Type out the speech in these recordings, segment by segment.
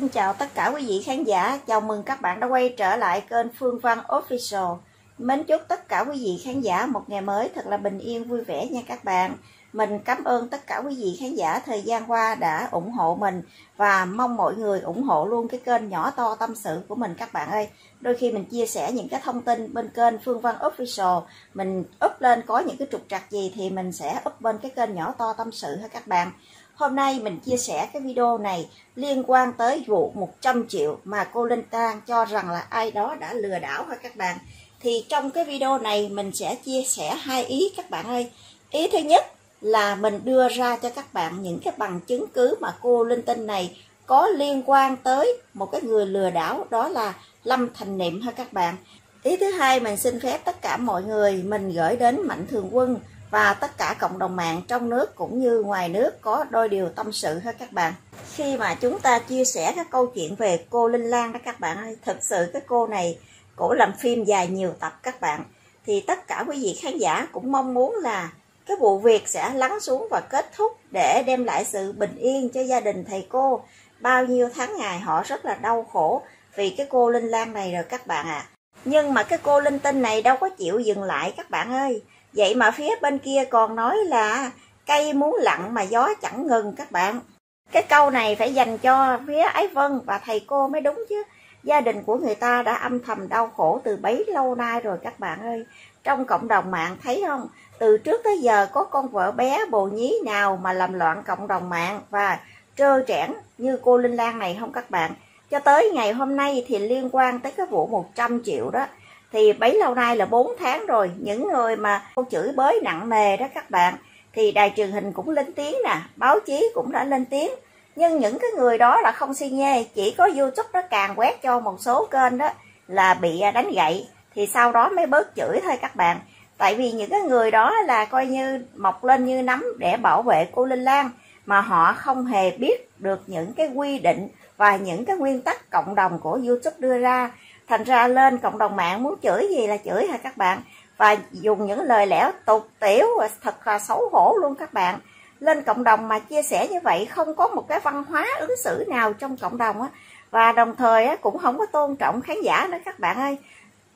Xin chào tất cả quý vị khán giả, chào mừng các bạn đã quay trở lại kênh Phương Văn Official. Mến chúc tất cả quý vị khán giả một ngày mới thật là bình yên vui vẻ nha các bạn. Mình cảm ơn tất cả quý vị khán giả thời gian qua đã ủng hộ mình và mong mọi người ủng hộ luôn cái kênh nhỏ to tâm sự của mình các bạn ơi. Đôi khi mình chia sẻ những cái thông tin bên kênh Phương Văn Official, mình up lên có những cái trục trặc gì thì mình sẽ up bên cái kênh nhỏ to tâm sự ha các bạn. Hôm nay mình chia sẻ cái video này liên quan tới vụ 100 triệu mà cô Linh Tan cho rằng là ai đó đã lừa đảo ha các bạn. Thì trong cái video này mình sẽ chia sẻ hai ý các bạn ơi. Ý thứ nhất là mình đưa ra cho các bạn những cái bằng chứng cứ mà cô Linh Tinh này có liên quan tới một cái người lừa đảo, đó là Lâm Thành Niệm ha các bạn. Ý thứ hai, mình xin phép tất cả mọi người mình gửi đến Mạnh Thường Quân và tất cả cộng đồng mạng trong nước cũng như ngoài nước có đôi điều tâm sự ha các bạn. Khi mà chúng ta chia sẻ các câu chuyện về cô Linh Lan đó các bạn ơi, thực sự cái cô này cổ làm phim dài nhiều tập các bạn. Thì tất cả quý vị khán giả cũng mong muốn là cái vụ việc sẽ lắng xuống và kết thúc để đem lại sự bình yên cho gia đình thầy cô. Bao nhiêu tháng ngày họ rất là đau khổ vì cái cô Linh Lan này rồi các bạn ạ. À. Nhưng mà cái cô Linh Tinh này đâu có chịu dừng lại các bạn ơi Vậy mà phía bên kia còn nói là cây muốn lặng mà gió chẳng ngừng các bạn. Cái câu này phải dành cho phía Ái Vân và thầy cô mới đúng chứ. Gia đình của người ta đã âm thầm đau khổ từ bấy lâu nay rồi các bạn ơi. Trong cộng đồng mạng thấy không? Từ trước tới giờ có con vợ bé, bồ nhí nào mà làm loạn cộng đồng mạng và trơ trẽn như cô Linh Lan này không các bạn? Cho tới ngày hôm nay thì liên quan tới cái vụ 100 triệu đó thì bấy lâu nay là 4 tháng rồi, những người mà cô chửi bới nặng nề đó các bạn, thì đài truyền hình cũng lên tiếng nè, báo chí cũng đã lên tiếng. Nhưng những cái người đó là không xin nhê, chỉ có youtube nó càng quét cho một số kênh đó là bị à, đánh gậy, thì sau đó mới bớt chửi thôi các bạn. Tại vì những cái người đó là coi như mọc lên như nấm để bảo vệ cô linh lan, mà họ không hề biết được những cái quy định và những cái nguyên tắc cộng đồng của youtube đưa ra thành ra lên cộng đồng mạng muốn chửi gì là chửi hả các bạn? Và dùng những lời lẽ tục tiểu và thật là xấu hổ luôn các bạn. Lên cộng đồng mà chia sẻ như vậy không có một cái văn hóa ứng xử nào trong cộng đồng á. Và đồng thời á, cũng không có tôn trọng khán giả nữa các bạn ơi.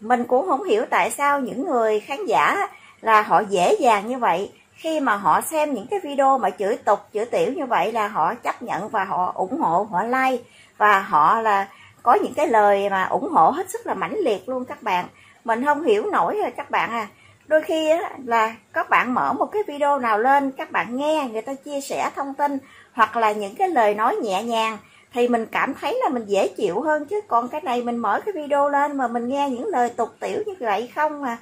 Mình cũng không hiểu tại sao những người khán giả là họ dễ dàng như vậy. Khi mà họ xem những cái video mà chửi tục chửi tiểu như vậy là họ chấp nhận và họ ủng hộ họ like. Và họ là có những cái lời mà ủng hộ hết sức là mãnh liệt luôn các bạn. Mình không hiểu nổi rồi các bạn à. Đôi khi là các bạn mở một cái video nào lên, các bạn nghe, người ta chia sẻ thông tin, hoặc là những cái lời nói nhẹ nhàng, thì mình cảm thấy là mình dễ chịu hơn chứ. Còn cái này mình mở cái video lên mà mình nghe những lời tục tiểu như vậy không mà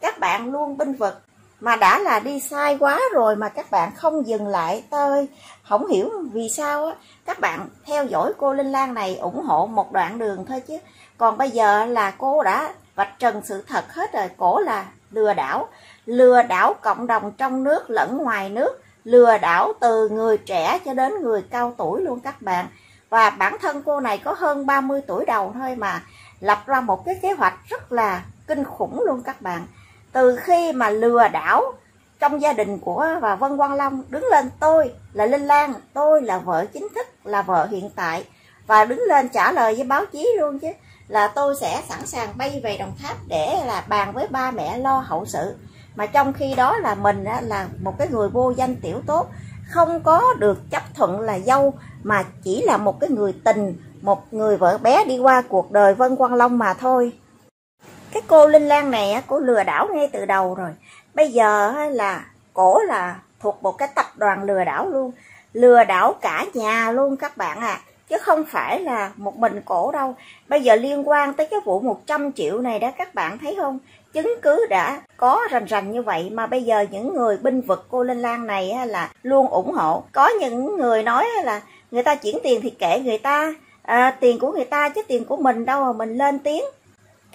các bạn luôn binh vực mà đã là đi sai quá rồi mà các bạn không dừng lại tôi, không hiểu vì sao á, các bạn theo dõi cô Linh Lan này ủng hộ một đoạn đường thôi chứ. Còn bây giờ là cô đã vạch trần sự thật hết rồi, cổ là lừa đảo lừa đảo cộng đồng trong nước lẫn ngoài nước, lừa đảo từ người trẻ cho đến người cao tuổi luôn các bạn. Và bản thân cô này có hơn 30 tuổi đầu thôi mà lập ra một cái kế hoạch rất là kinh khủng luôn các bạn từ khi mà lừa đảo trong gia đình của và Vân Quang Long đứng lên tôi là Linh Lan, tôi là vợ chính thức, là vợ hiện tại và đứng lên trả lời với báo chí luôn chứ là tôi sẽ sẵn sàng bay về Đồng Tháp để là bàn với ba mẹ lo hậu sự. Mà trong khi đó là mình à, là một cái người vô danh tiểu tốt không có được chấp thuận là dâu mà chỉ là một cái người tình một người vợ bé đi qua cuộc đời Vân Quang Long mà thôi cái cô Linh Lan này cổ lừa đảo ngay từ đầu rồi. Bây giờ là cổ là thuộc một cái tập đoàn lừa đảo luôn. Lừa đảo cả nhà luôn các bạn à chứ không phải là một mình cổ đâu. Bây giờ liên quan tới cái vụ 100 triệu này đó các bạn thấy không? Chứng cứ đã có rành rành như vậy mà bây giờ những người binh vực cô Linh Lan này là luôn ủng hộ. Có những người nói là người ta chuyển tiền thì kệ người ta. À, tiền của người ta chứ tiền của mình đâu mà mình lên tiếng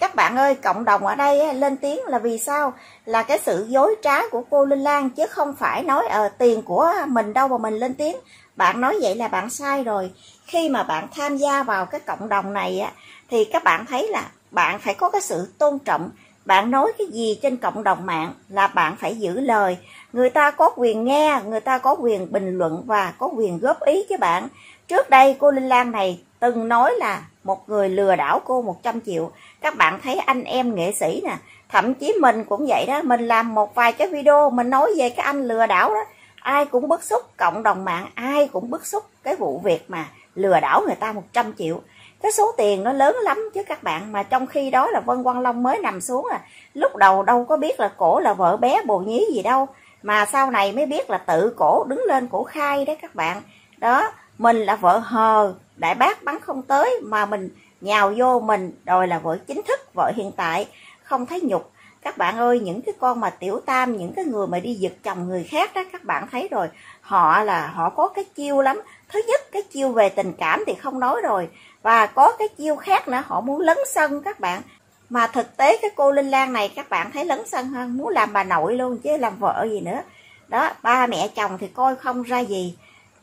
các bạn ơi cộng đồng ở đây lên tiếng là vì sao? Là cái sự dối trá của cô linh lan chứ không phải nói ở ờ, tiền của mình đâu mà mình lên tiếng. Bạn nói vậy là bạn sai rồi. Khi mà bạn tham gia vào cái cộng đồng này á thì các bạn thấy là bạn phải có cái sự tôn trọng. Bạn nói cái gì trên cộng đồng mạng là bạn phải giữ lời. Người ta có quyền nghe người ta có quyền bình luận và có quyền góp ý với bạn. Trước đây cô linh lan này từng nói là một người lừa đảo cô 100 triệu các bạn thấy anh em nghệ sĩ nè, thậm chí mình cũng vậy đó, mình làm một vài cái video, mình nói về cái anh lừa đảo đó. Ai cũng bức xúc, cộng đồng mạng ai cũng bức xúc cái vụ việc mà lừa đảo người ta 100 triệu. Cái số tiền nó lớn lắm chứ các bạn, mà trong khi đó là Vân Quang Long mới nằm xuống à. Lúc đầu đâu có biết là cổ là vợ bé, bồ nhí gì đâu, mà sau này mới biết là tự cổ đứng lên cổ khai đấy các bạn. Đó, mình là vợ hờ, đại bác bắn không tới, mà mình nhào vô mình rồi là vợ chính thức, vợ hiện tại. Không thấy nhục. Các bạn ơi, những cái con mà tiểu tam, những cái người mà đi giật chồng người khác đó, các bạn thấy rồi. Họ là, họ có cái chiêu lắm. Thứ nhất, cái chiêu về tình cảm thì không nói rồi. Và có cái chiêu khác nữa, họ muốn lấn sân các bạn. Mà thực tế cái cô linh lan này, các bạn thấy lấn sân hơn, muốn làm bà nội luôn chứ làm vợ gì nữa. Đó, ba mẹ chồng thì coi không ra gì.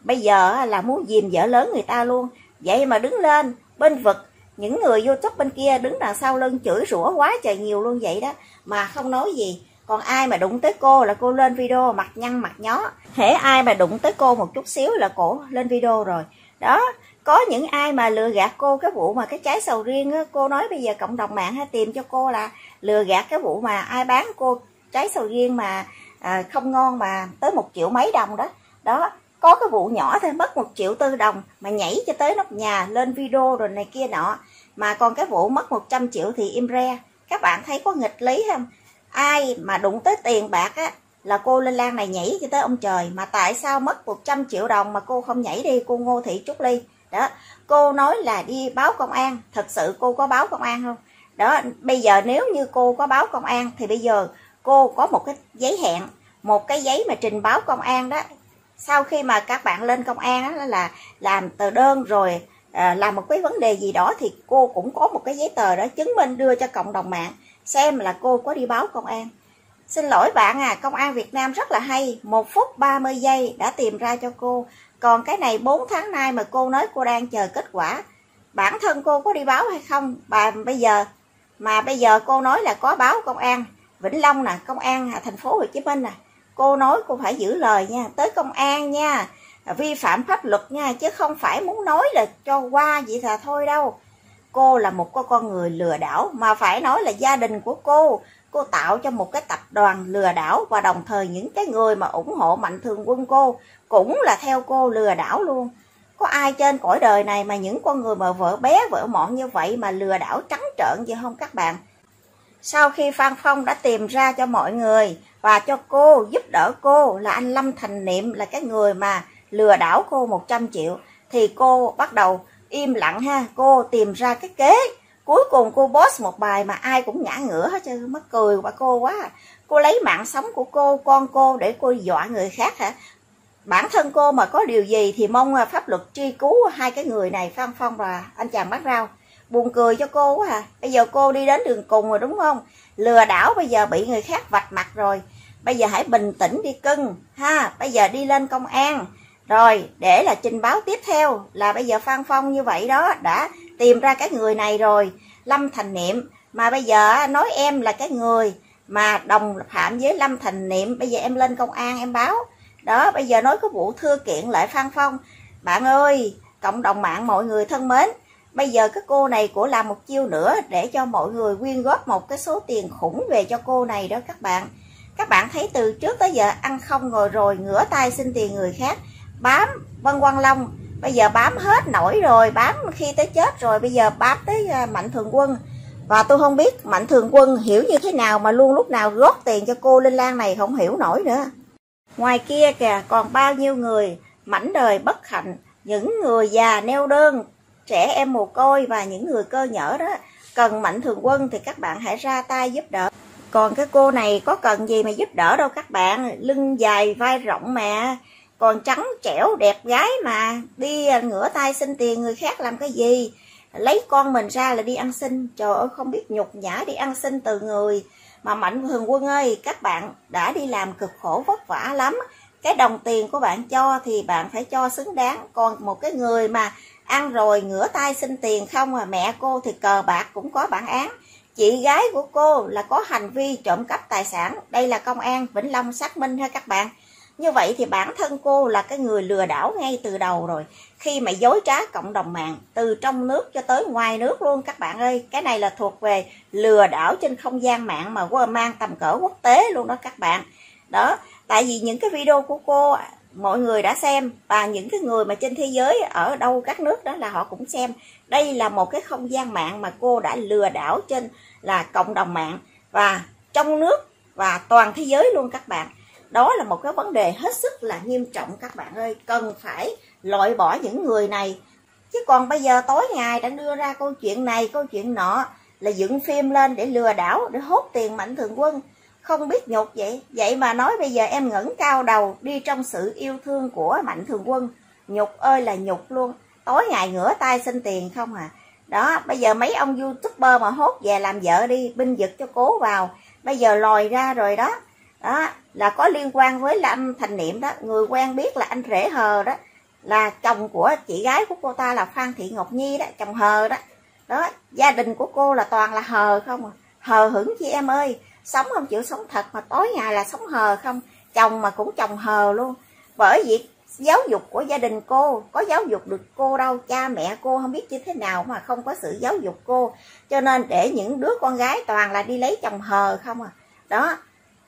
Bây giờ là muốn dìm vợ lớn người ta luôn. Vậy mà đứng lên, bên vực những người youtube bên kia đứng đằng sau lưng chửi rủa quá trời nhiều luôn vậy đó. Mà không nói gì. Còn ai mà đụng tới cô là cô lên video mặt nhăn mặt nhó. Hễ ai mà đụng tới cô một chút xíu là cổ lên video rồi. Đó có những ai mà lừa gạt cô cái vụ mà cái trái sầu riêng á, cô nói bây giờ cộng đồng mạng hay tìm cho cô là lừa gạt cái vụ mà ai bán cô trái sầu riêng mà à, không ngon mà tới một triệu mấy đồng đó. Đó có cái vụ nhỏ thôi, mất một triệu tư đồng mà nhảy cho tới nóc nhà, lên video rồi này kia nọ. Mà còn cái vụ mất 100 triệu thì im re. Các bạn thấy có nghịch lý không? Ai mà đụng tới tiền bạc á, là cô lên lan này nhảy cho tới ông trời. Mà tại sao mất 100 triệu đồng mà cô không nhảy đi, cô ngô thị trúc ly? Đó, cô nói là đi báo công an. Thật sự cô có báo công an không? Đó, bây giờ nếu như cô có báo công an thì bây giờ cô có một cái giấy hẹn, một cái giấy mà trình báo công an đó sau khi mà các bạn lên công an đó là làm tờ đơn rồi à, làm một cái vấn đề gì đó thì cô cũng có một cái giấy tờ đó chứng minh đưa cho cộng đồng mạng xem là cô có đi báo công an. Xin lỗi bạn à công an Việt Nam rất là hay một phút 30 giây đã tìm ra cho cô. Còn cái này 4 tháng nay mà cô nói cô đang chờ kết quả bản thân cô có đi báo hay không? Bà bây giờ mà bây giờ cô nói là có báo công an Vĩnh Long nè công an à, thành phố Hồ Chí Minh nè cô nói cô phải giữ lời nha, tới công an nha. Vi phạm pháp luật nha, chứ không phải muốn nói là cho qua vậy là thôi đâu. Cô là một con người lừa đảo, mà phải nói là gia đình của cô. Cô tạo cho một cái tập đoàn lừa đảo và đồng thời những cái người mà ủng hộ mạnh thường quân cô cũng là theo cô lừa đảo luôn. Có ai trên cõi đời này mà những con người mà vợ bé, vợ mọn như vậy mà lừa đảo trắng trợn gì không các bạn? Sau khi Phan Phong đã tìm ra cho mọi người và cho cô, giúp đỡ cô là anh Lâm Thành Niệm là cái người mà lừa đảo cô 100 triệu. Thì cô bắt đầu im lặng ha. Cô tìm ra cái kế. Cuối cùng cô boss một bài mà ai cũng ngã ngửa hết trơn, mắc cười bà cô quá. Cô lấy mạng sống của cô, con cô để cô dọa người khác hả? Bản thân cô mà có điều gì thì mong à, pháp luật truy cứu hai cái người này, phan phong và anh chàng bác rau buồn cười cho cô quá à. Bây giờ cô đi đến đường cùng rồi đúng không? Lừa đảo bây giờ bị người khác vạch mặt rồi bây giờ hãy bình tĩnh đi cưng, ha. Bây giờ đi lên công an. Rồi, để là trình báo tiếp theo là bây giờ phan phong như vậy đó, đã tìm ra cái người này rồi. Lâm thành niệm, mà bây giờ nói em là cái người mà đồng phạm với lâm thành niệm, bây giờ em lên công an em báo. Đó, bây giờ nói có vụ thư kiện lại phan phong. Bạn ơi, cộng đồng mạng mọi người thân mến, bây giờ cái cô này của làm một chiêu nữa để cho mọi người quyên góp một cái số tiền khủng về cho cô này đó các bạn các bạn thấy từ trước tới giờ ăn không ngồi rồi, ngửa tay xin tiền người khác. Bám Vân Quang Long, bây giờ bám hết nổi rồi, bám khi tới chết rồi, bây giờ bám tới à, Mạnh Thường Quân. Và tôi không biết Mạnh Thường Quân hiểu như thế nào mà luôn lúc nào góp tiền cho cô Linh Lan này không hiểu nổi nữa. Ngoài kia kìa, còn bao nhiêu người, mảnh đời bất hạnh, những người già neo đơn, trẻ em mồ côi và những người cơ nhở đó. Cần Mạnh Thường Quân thì các bạn hãy ra tay giúp đỡ còn cái cô này có cần gì mà giúp đỡ đâu các bạn. Lưng dài, vai rộng mà. Còn trắng trẻo, đẹp gái mà. Đi à, ngửa tay xin tiền người khác làm cái gì? Lấy con mình ra là đi ăn xin. Trời ơi, không biết nhục nhã đi ăn xin từ người. Mà mạnh thường quân ơi, các bạn đã đi làm cực khổ vất vả lắm. Cái đồng tiền của bạn cho thì bạn phải cho xứng đáng. Còn một cái người mà ăn rồi ngửa tay xin tiền không à mẹ cô thì cờ bạc cũng có bản án chị gái của cô là có hành vi trộm cắp tài sản. Đây là công an vĩnh long xác minh ha các bạn. Như vậy thì bản thân cô là cái người lừa đảo ngay từ đầu rồi. Khi mà dối trá cộng đồng mạng, từ trong nước cho tới ngoài nước luôn các bạn ơi. Cái này là thuộc về lừa đảo trên không gian mạng mà mang tầm cỡ quốc tế luôn đó các bạn. Đó, tại vì những cái video của cô, mọi người đã xem và những cái người mà trên thế giới ở đâu các nước đó là họ cũng xem đây là một cái không gian mạng mà cô đã lừa đảo trên là cộng đồng mạng và trong nước và toàn thế giới luôn các bạn. Đó là một cái vấn đề hết sức là nghiêm trọng các bạn ơi. Cần phải loại bỏ những người này. Chứ còn bây giờ tối ngày đã đưa ra câu chuyện này, câu chuyện nọ, là dựng phim lên để lừa đảo, để hốt tiền mạnh thường quân. Không biết nhục vậy. Vậy mà nói bây giờ em ngẩng cao đầu đi trong sự yêu thương của mạnh thường quân. Nhục ơi là nhục luôn tối ngày ngửa tay xin tiền không à. Đó, bây giờ mấy ông youtuber mà hốt về làm vợ đi, binh vực cho cố vào. Bây giờ lòi ra rồi đó. Đó, là có liên quan với lâm thành niệm đó. Người quen biết là anh rể hờ đó. Là chồng của chị gái của cô ta là phan thị ngọc nhi đó, chồng hờ đó. Đó, gia đình của cô là toàn là hờ không à. Hờ hững chị em ơi. Sống không chịu sống thật mà tối ngày là sống hờ không? Chồng mà cũng chồng hờ luôn. Bởi vì giáo dục của gia đình cô có giáo dục được cô đâu cha mẹ cô không biết như thế nào mà không có sự giáo dục cô. Cho nên để những đứa con gái toàn là đi lấy chồng hờ không à. Đó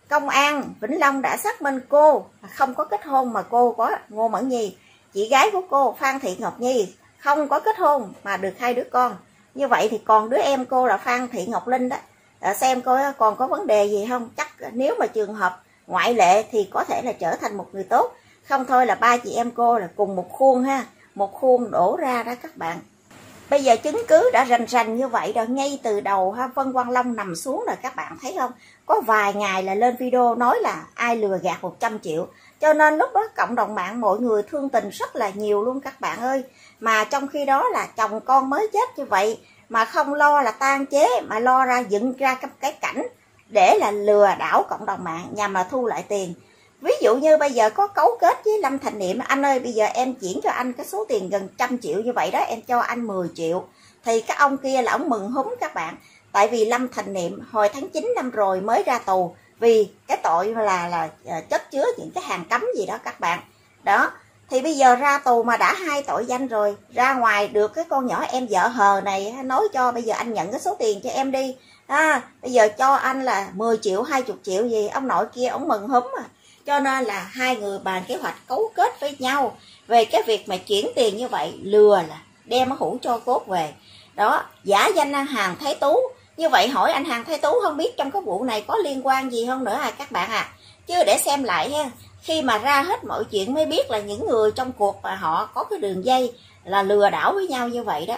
công an vĩnh long đã xác minh cô không có kết hôn mà cô có ngô mẫn nhi. Chị gái của cô phan thị ngọc nhi không có kết hôn mà được hai đứa con. Như vậy thì còn đứa em cô là phan thị ngọc linh đó. À, xem coi còn có vấn đề gì không. Chắc nếu mà trường hợp ngoại lệ thì có thể là trở thành một người tốt không thôi là ba chị em cô là cùng một khuôn ha. Một khuôn đổ ra đó các bạn. Bây giờ chứng cứ đã rành rành như vậy rồi, ngay từ đầu ha, vân quang long nằm xuống rồi các bạn thấy không? Có vài ngày là lên video nói là ai lừa gạt 100 triệu. Cho nên lúc đó cộng đồng mạng mọi người thương tình rất là nhiều luôn các bạn ơi. Mà trong khi đó là chồng con mới chết như vậy, mà không lo là tan chế, mà lo ra dựng ra cái cảnh để là lừa đảo cộng đồng mạng nhằm là thu lại tiền ví dụ như bây giờ có cấu kết với lâm thành niệm anh ơi bây giờ em chuyển cho anh cái số tiền gần trăm triệu như vậy đó em cho anh 10 triệu. Thì các ông kia là ông mừng húm các bạn. Tại vì lâm thành niệm hồi tháng 9 năm rồi mới ra tù vì cái tội là là ờ, chất chứa những cái hàng cấm gì đó các bạn. Đó thì bây giờ ra tù mà đã hai tội danh rồi ra ngoài được cái con nhỏ em vợ hờ này nói cho bây giờ anh nhận cái số tiền cho em đi. À, bây giờ cho anh là 10 triệu 20 triệu gì ông nội kia ông mừng húm à cho nên là hai người bàn kế hoạch cấu kết với nhau về cái việc mà chuyển tiền như vậy, lừa là đem hũ cho cốt về. Đó, giả danh anh hàng thái tú. Như vậy hỏi anh hàng thái tú không biết trong cái vụ này có liên quan gì không nữa à các bạn à chứ để xem lại ha, khi mà ra hết mọi chuyện mới biết là những người trong cuộc mà họ có cái đường dây là lừa đảo với nhau như vậy đó.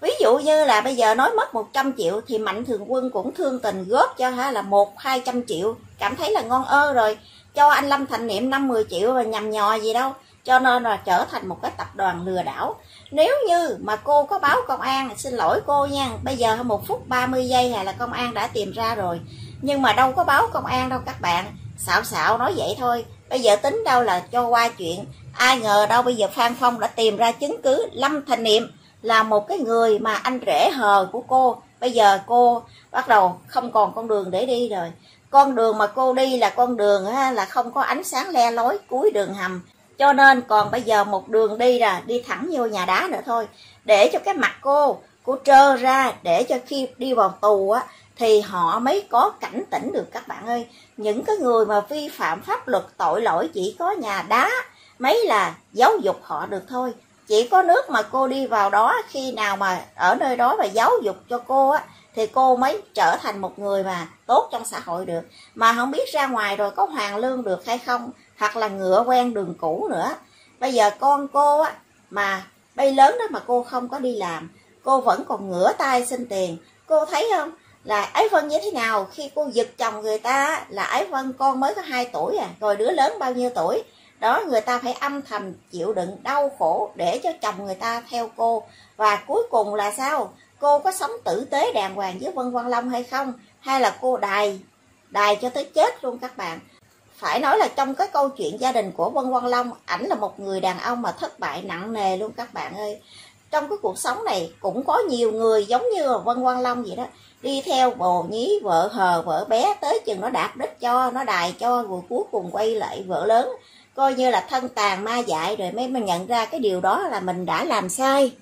Ví dụ như là bây giờ nói mất 100 triệu thì mạnh thường quân cũng thương tình góp cho ha là một hai trăm triệu. Cảm thấy là ngon ơ rồi cho anh Lâm Thành Niệm 50 triệu và nhầm nhò gì đâu, cho nên là trở thành một cái tập đoàn lừa đảo. Nếu như mà cô có báo công an, xin lỗi cô nha, bây giờ một phút 30 giây là công an đã tìm ra rồi. Nhưng mà đâu có báo công an đâu các bạn. Xạo xạo nói vậy thôi. Bây giờ tính đâu là cho qua chuyện. Ai ngờ đâu bây giờ phan phong đã tìm ra chứng cứ. Lâm thành niệm là một cái người mà anh rể hờ của cô. Bây giờ cô bắt đầu không còn con đường để đi rồi con đường mà cô đi là con đường là không có ánh sáng le lối cuối đường hầm. Cho nên còn bây giờ một đường đi là đi thẳng vô nhà đá nữa thôi. Để cho cái mặt cô cô trơ ra, để cho khi đi vào tù á, thì họ mới có cảnh tỉnh được các bạn ơi. Những cái người mà vi phạm pháp luật, tội lỗi chỉ có nhà đá, mấy là giáo dục họ được thôi. Chỉ có nước mà cô đi vào đó, khi nào mà ở nơi đó và giáo dục cho cô á thì cô mới trở thành một người mà tốt trong xã hội được. Mà không biết ra ngoài rồi có hoàn lương được hay không, hoặc là ngựa quen đường cũ nữa. Bây giờ con cô á, mà bay lớn đó mà cô không có đi làm, cô vẫn còn ngửa tay xin tiền. Cô thấy không? Là ái vân như thế nào? Khi cô giật chồng người ta là ái vân con mới có 2 tuổi à. Rồi đứa lớn bao nhiêu tuổi? Đó, người ta phải âm thầm chịu đựng đau khổ để cho chồng người ta theo cô. Và cuối cùng là sao? Cô có sống tử tế đàng hoàng với Vân Quang Long hay không? Hay là cô đài đài cho tới chết luôn các bạn? Phải nói là trong cái câu chuyện gia đình của Vân Quang Long, ảnh là một người đàn ông mà thất bại nặng nề luôn các bạn ơi. Trong cái cuộc sống này cũng có nhiều người giống như là Vân Quang Long vậy đó. Đi theo bồ nhí, vợ hờ, vợ bé, tới chừng nó đạt đích cho, nó đài cho, rồi cuối cùng quay lại vợ lớn. Coi như là thân tàn ma dại rồi mới mình nhận ra cái điều đó là mình đã làm sai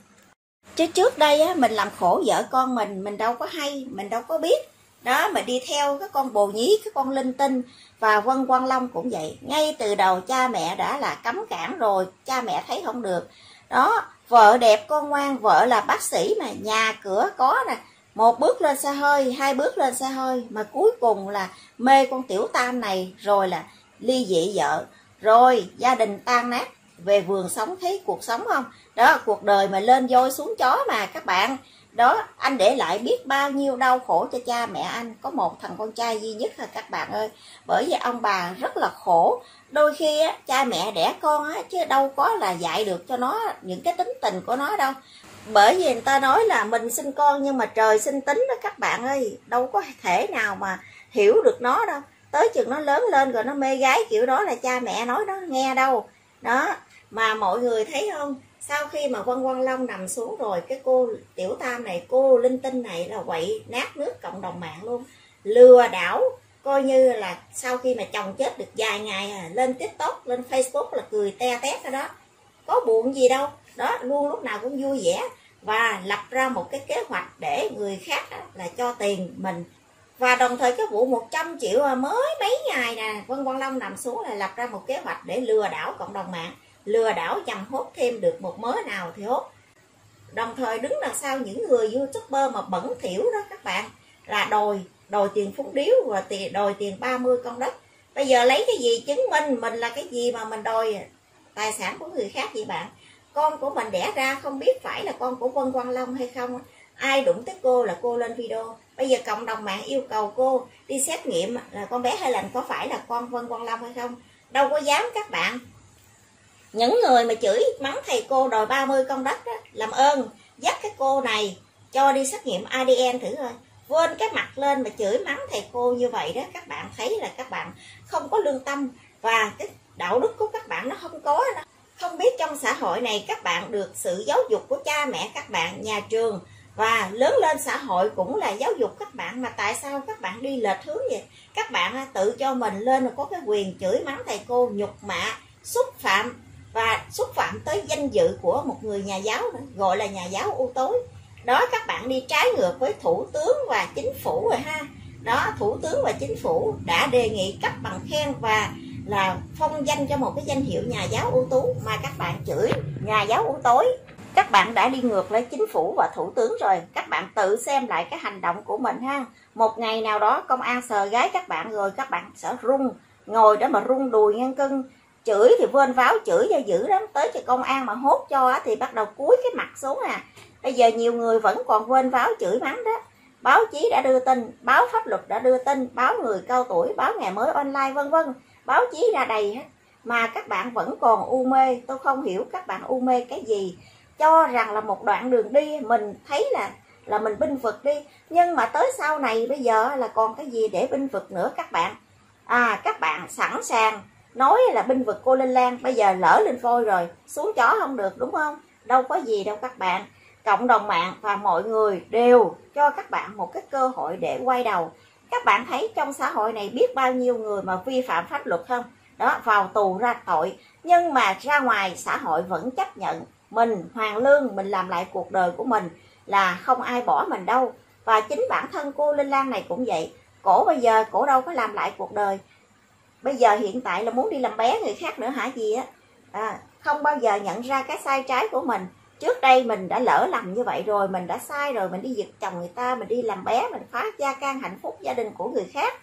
chứ trước đây á, mình làm khổ vợ con mình mình đâu có hay, mình đâu có biết. Đó, mà đi theo cái con bồ nhí, cái con linh tinh và vân quang long cũng vậy. Ngay từ đầu cha mẹ đã là cấm cản rồi, cha mẹ thấy không được. Đó, vợ đẹp con ngoan, vợ là bác sĩ mà, nhà cửa có nè. Một bước lên xe hơi, hai bước lên xe hơi, mà cuối cùng là mê con tiểu tam này, rồi là ly dị vợ. Rồi, gia đình tan nát về vườn sống thấy cuộc sống không? Đó cuộc đời mà lên voi xuống chó mà các bạn. Đó anh để lại biết bao nhiêu đau khổ cho cha mẹ anh. Có một thằng con trai duy nhất à các bạn ơi? Bởi vì ông bà rất là khổ. Đôi khi á, cha mẹ đẻ con á, chứ đâu có là dạy được cho nó những cái tính tình của nó đâu. Bởi vì người ta nói là mình sinh con nhưng mà trời sinh tính đó các bạn ơi. Đâu có thể nào mà hiểu được nó đâu. Tới chừng nó lớn lên rồi nó mê gái kiểu đó là cha mẹ nói nó nghe đâu. Đó mà mọi người thấy không? Sau khi mà vân quang long nằm xuống rồi cái cô tiểu tam này cô linh tinh này là quậy nát nước cộng đồng mạng luôn. Lừa đảo coi như là sau khi mà chồng chết được vài ngày à, lên tiktok lên facebook là cười te tét rồi đó. Có buồn gì đâu. Đó luôn lúc nào cũng vui vẻ và lập ra một cái kế hoạch để người khác là cho tiền mình. Và đồng thời cái vụ 100 triệu à, mới mấy ngày nè Vân Quang Long nằm xuống là lập ra một kế hoạch để lừa đảo cộng đồng mạng lừa đảo nhằm hốt thêm được một mớ nào thì hốt. Đồng thời đứng đằng sau những người youtuber mà bẩn thỉu đó các bạn, là đòi đòi tiền phúng điếu và tiền đòi tiền 30 con đất. Bây giờ lấy cái gì chứng minh mình là cái gì mà mình đòi tài sản của người khác vậy bạn? Con của mình đẻ ra không biết phải là con của Vân Quang Long hay không. Ai đụng tới cô là cô lên video. Bây giờ cộng đồng mạng yêu cầu cô đi xét nghiệm là con bé hay lành có phải là con Vân Quang Long hay không? Đâu có dám các bạn những người mà chửi mắng thầy cô đòi 30 công đất đó, làm ơn dắt cái cô này cho đi xét nghiệm ADN thử thôi quên cái mặt lên mà chửi mắng thầy cô như vậy đó các bạn thấy là các bạn không có lương tâm và cái đạo đức của các bạn nó không có đó. không biết trong xã hội này các bạn được sự giáo dục của cha mẹ các bạn nhà trường và lớn lên xã hội cũng là giáo dục các bạn. Mà tại sao các bạn đi lệch hướng vậy? Các bạn tự cho mình lên có cái quyền chửi mắng thầy cô nhục mạ xúc phạm và xúc phạm tới danh dự của một người nhà giáo nữa, gọi là nhà giáo ưu tối. Đó các bạn đi trái ngược với thủ tướng và chính phủ rồi ha. Đó thủ tướng và chính phủ đã đề nghị cấp bằng khen và là phong danh cho một cái danh hiệu nhà giáo ưu tú mà các bạn chửi nhà giáo ưu tối. Các bạn đã đi ngược với chính phủ và thủ tướng rồi. Các bạn tự xem lại cái hành động của mình ha. Một ngày nào đó công an sờ gái các bạn rồi các bạn sẽ rung ngồi đó mà rung đùi ngang cưng chửi thì vên váo chửi cho dữ lắm. Tới cho công an mà hốt cho á thì bắt đầu cúi cái mặt xuống à. Bây giờ nhiều người vẫn còn vên váo chửi mắng đó. Báo chí đã đưa tin, báo pháp luật đã đưa tin, báo người cao tuổi, báo ngày mới online, vân vân. Báo chí ra đầy hết. Mà các bạn vẫn còn u mê. Tôi không hiểu các bạn u mê cái gì. Cho rằng là một đoạn đường đi, mình thấy là là mình binh vực đi. Nhưng mà tới sau này bây giờ là còn cái gì để binh vực nữa các bạn? À các bạn sẵn sàng nói là binh vực cô linh lan, bây giờ lỡ lên phôi rồi, xuống chó không được, đúng không? Đâu có gì đâu các bạn. Cộng đồng mạng và mọi người đều cho các bạn một cái cơ hội để quay đầu. Các bạn thấy trong xã hội này biết bao nhiêu người mà vi phạm pháp luật không? Đó, vào tù ra tội. Nhưng mà ra ngoài xã hội vẫn chấp nhận mình hoàn lương, mình làm lại cuộc đời của mình là không ai bỏ mình đâu. Và chính bản thân cô linh lan này cũng vậy. Cổ bây giờ, cổ đâu có làm lại cuộc đời bây giờ hiện tại là muốn đi làm bé người khác nữa hả gì á? À, không bao giờ nhận ra cái sai trái của mình. Trước đây mình đã lỡ lầm như vậy rồi mình đã sai rồi mình đi giật chồng người ta mình đi làm bé mình phá gia can hạnh phúc gia đình của người khác.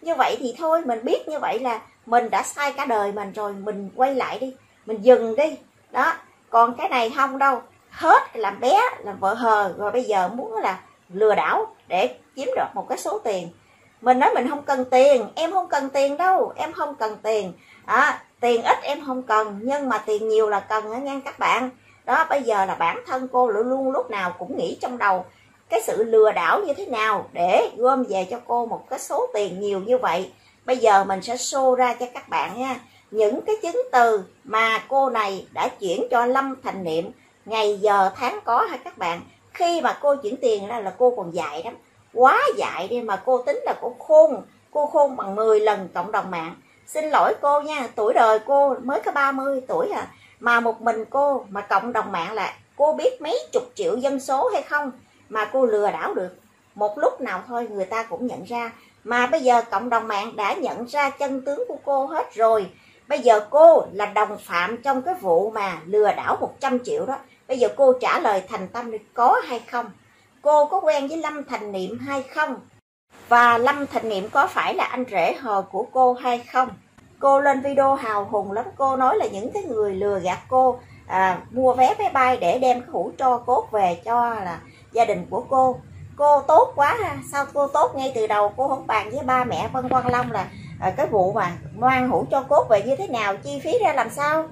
Như vậy thì thôi mình biết như vậy là mình đã sai cả đời mình rồi mình quay lại đi mình dừng đi. Đó còn cái này không đâu. Hết làm bé làm vợ hờ rồi bây giờ muốn là lừa đảo để chiếm đoạt một cái số tiền mình nói mình không cần tiền em không cần tiền đâu em không cần tiền. À, tiền ít em không cần nhưng mà tiền nhiều là cần nha các bạn. Đó bây giờ là bản thân cô luôn luôn lúc nào cũng nghĩ trong đầu cái sự lừa đảo như thế nào để gom về cho cô một cái số tiền nhiều như vậy. Bây giờ mình sẽ show ra cho các bạn nha. Những cái chứng từ mà cô này đã chuyển cho Lâm Thành Niệm ngày giờ tháng có ha các bạn. Khi mà cô chuyển tiền ra là cô còn dạy lắm quá dại đi mà cô tính là cô khôn cô khôn bằng 10 lần cộng đồng mạng. Xin lỗi cô nha, tuổi đời cô mới có 30 tuổi à. Mà một mình cô, mà cộng đồng mạng là cô biết mấy chục triệu dân số hay không mà cô lừa đảo được. Một lúc nào thôi người ta cũng nhận ra. Mà bây giờ cộng đồng mạng đã nhận ra chân tướng của cô hết rồi. Bây giờ cô là đồng phạm trong cái vụ mà lừa đảo 100 triệu đó. Bây giờ cô trả lời thành tâm đi, có hay không? Cô có quen với Lâm Thành Niệm hay không? Và Lâm Thành Niệm có phải là anh rể hờ của cô hay không? Cô lên video hào hùng lắm. Cô nói là những cái người lừa gạt cô à, mua vé máy bay để đem cái hũ tro cốt về cho là gia đình của cô. Cô tốt quá ha. Sao cô tốt ngay từ đầu? Cô không bàn với ba mẹ Vân Quang Long là à, cái vụ mà mang hũ cho cốt về như thế nào chi phí ra làm sao?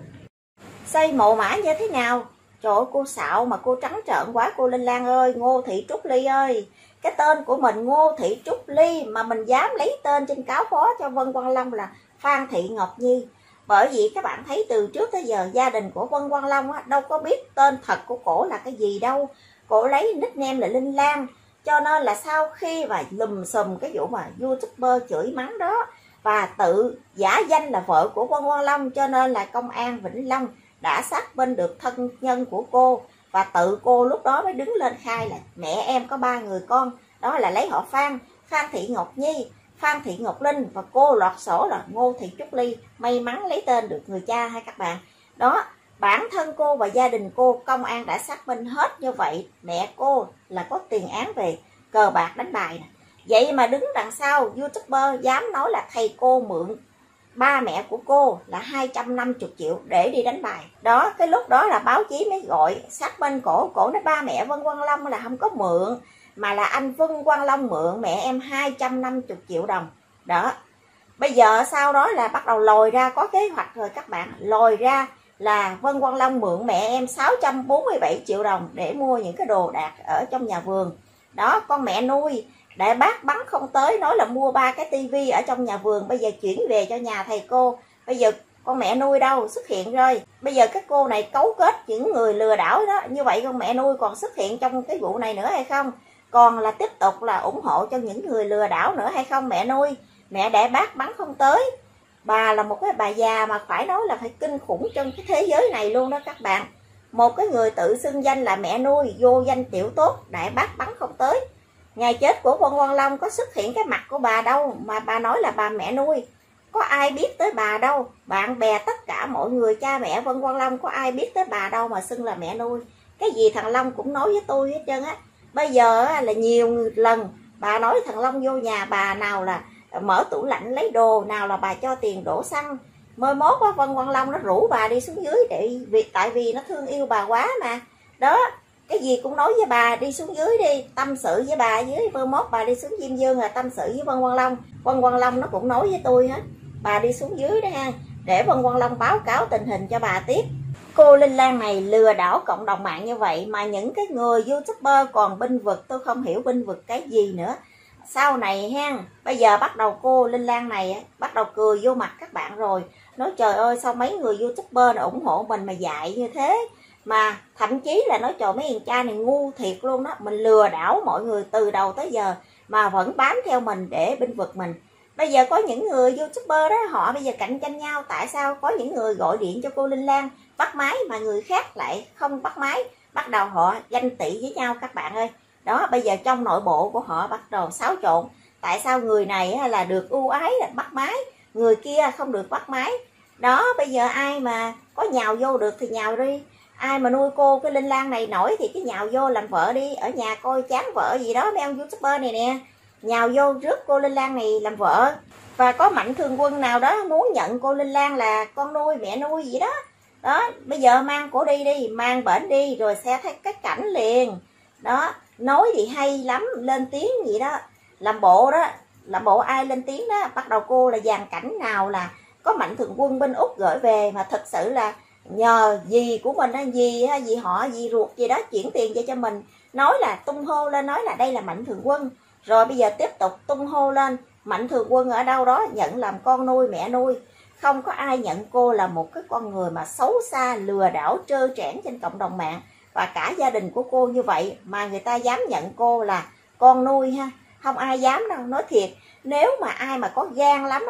Xây mộ mã như thế nào? Trời ơi cô xạo mà cô trắng trợn quá cô Linh Lan ơi Ngô Thị Trúc Ly ơi. Cái tên của mình Ngô Thị Trúc Ly mà mình dám lấy tên trên cáo phó cho Vân Quang Long là Phan Thị Ngọc Nhi. Bởi vì các bạn thấy từ trước tới giờ gia đình của Vân Quang Long á, đâu có biết tên thật của cổ là cái gì đâu. Cổ lấy nickname là Linh Lan. Cho nên là sau khi mà lùm xùm cái vụ mà youtuber chửi mắng đó và tự giả danh là vợ của Vân Quang Long cho nên là công an Vĩnh Long đã xác minh được thân nhân của cô và tự cô lúc đó mới đứng lên khai là, mẹ em có ba người con, đó là lấy họ Phan Phan Thị Ngọc Nhi, Phan Thị Ngọc Linh và cô lọt sổ là Ngô Thị Trúc Ly. May mắn lấy tên được người cha hay các bạn. Đó, bản thân cô và gia đình cô, công an đã xác minh hết như vậy. Mẹ cô là có tiền án về cờ bạc đánh bài nè. Vậy mà đứng đằng sau youtuber dám nói là thầy cô mượn ba mẹ của cô là 250 triệu để đi đánh bài. Đó, cái lúc đó là báo chí mới gọi xác bên cổ cổ nói ba mẹ Vân Quang Long là không có mượn, mà là anh Vân Quang Long mượn mẹ em 250 triệu đồng. Đó. Bây giờ sau đó là bắt đầu lòi ra, có kế hoạch rồi các bạn. Lòi ra là Vân Quang Long mượn mẹ em 647 triệu đồng để mua những cái đồ đạc ở trong nhà vườn. Đó, con mẹ nuôi đại bác bắn không tới, nói là mua ba cái tivi ở trong nhà vườn, bây giờ chuyển về cho nhà thầy cô. Bây giờ con mẹ nuôi đâu, xuất hiện rồi. Bây giờ các cô này cấu kết những người lừa đảo đó, như vậy con mẹ nuôi còn xuất hiện trong cái vụ này nữa hay không? Còn là tiếp tục là ủng hộ cho những người lừa đảo nữa hay không, mẹ nuôi? Mẹ đại bác bắn không tới. Bà là một cái bà già mà phải nói là phải kinh khủng trong cái thế giới này luôn đó các bạn. Một cái người tự xưng danh là mẹ nuôi, vô danh tiểu tốt đại bác bắn không tới ngày chết của Vân Quang Long có xuất hiện cái mặt của bà đâu mà bà nói là bà mẹ nuôi. Có ai biết tới bà đâu? Bạn bè tất cả mọi người, cha mẹ Vân Quang Long, có ai biết tới bà đâu mà xưng là mẹ nuôi? Cái gì thằng Long cũng nói với tôi hết trơn á. Bây giờ là nhiều lần bà nói thằng Long vô nhà, bà nào là mở tủ lạnh lấy đồ, nào là bà cho tiền đổ xăng. Mời mốt á Vân Quang Long nó rủ bà đi xuống dưới để vì tại vì nó thương yêu bà quá mà. Đó cái gì cũng nói với bà, đi xuống dưới đi. Tâm sự với bà dưới bơ mốt, bà đi xuống diêm dương là tâm sự với vân quang long. Vân quang long nó cũng nói với tôi hết. Bà đi xuống dưới đó ha, để vân quang long báo cáo tình hình cho bà tiếp. Cô linh lan này lừa đảo cộng đồng mạng như vậy mà những cái người youtuber còn binh vực, tôi không hiểu binh vực cái gì nữa. Sau này ha bây giờ bắt đầu cô linh lan này bắt đầu cười vô mặt các bạn rồi. Nói, trời ơi, sao mấy người youtuber ủng hộ mình mà dạy như thế? Mà thậm chí là nói trời mấy thằng cha này ngu thiệt luôn đó. Mình lừa đảo mọi người từ đầu tới giờ mà vẫn bám theo mình để binh vực mình. Bây giờ có những người youtuber đó, họ bây giờ cạnh tranh nhau. Tại sao có những người gọi điện cho cô linh lan bắt máy mà người khác lại không bắt máy? Bắt đầu họ danh tị với nhau các bạn ơi. Đó, bây giờ trong nội bộ của họ bắt đầu xáo trộn. Tại sao người này là được ưu ái là bắt máy, người kia không được bắt máy? Đó, bây giờ ai mà có nhào vô được thì nhào đi ai mà nuôi cô cái linh lan này nổi thì cái nhào vô làm vợ đi. Ở nhà coi chán vợ gì đó, mấy ông youtuber này nè. Nhào vô rước cô linh lan này làm vợ. Và có mạnh thường quân nào đó muốn nhận cô linh lan là con nuôi, mẹ nuôi gì đó. Đó, bây giờ mang cổ đi đi, mang bển đi, rồi xe thấy cái cảnh liền. Đó, nói thì hay lắm, lên tiếng gì đó. Làm bộ đó, làm bộ ai lên tiếng đó, bắt đầu cô là dàn cảnh nào là có mạnh thường quân bên úc gửi về mà thật sự là nhờ gì của mình á gì hay gì họ gì ruột gì đó chuyển tiền về cho mình. Nói là tung hô lên, nói là đây là mạnh thường quân. Rồi bây giờ tiếp tục tung hô lên, mạnh thường quân ở đâu đó nhận làm con nuôi, mẹ nuôi. Không có ai nhận cô là một cái con người mà xấu xa, lừa đảo, trơ trẽn trên cộng đồng mạng. Và cả gia đình của cô như vậy mà người ta dám nhận cô là con nuôi ha. Không ai dám đâu, nói thiệt. Nếu mà ai mà có gan lắm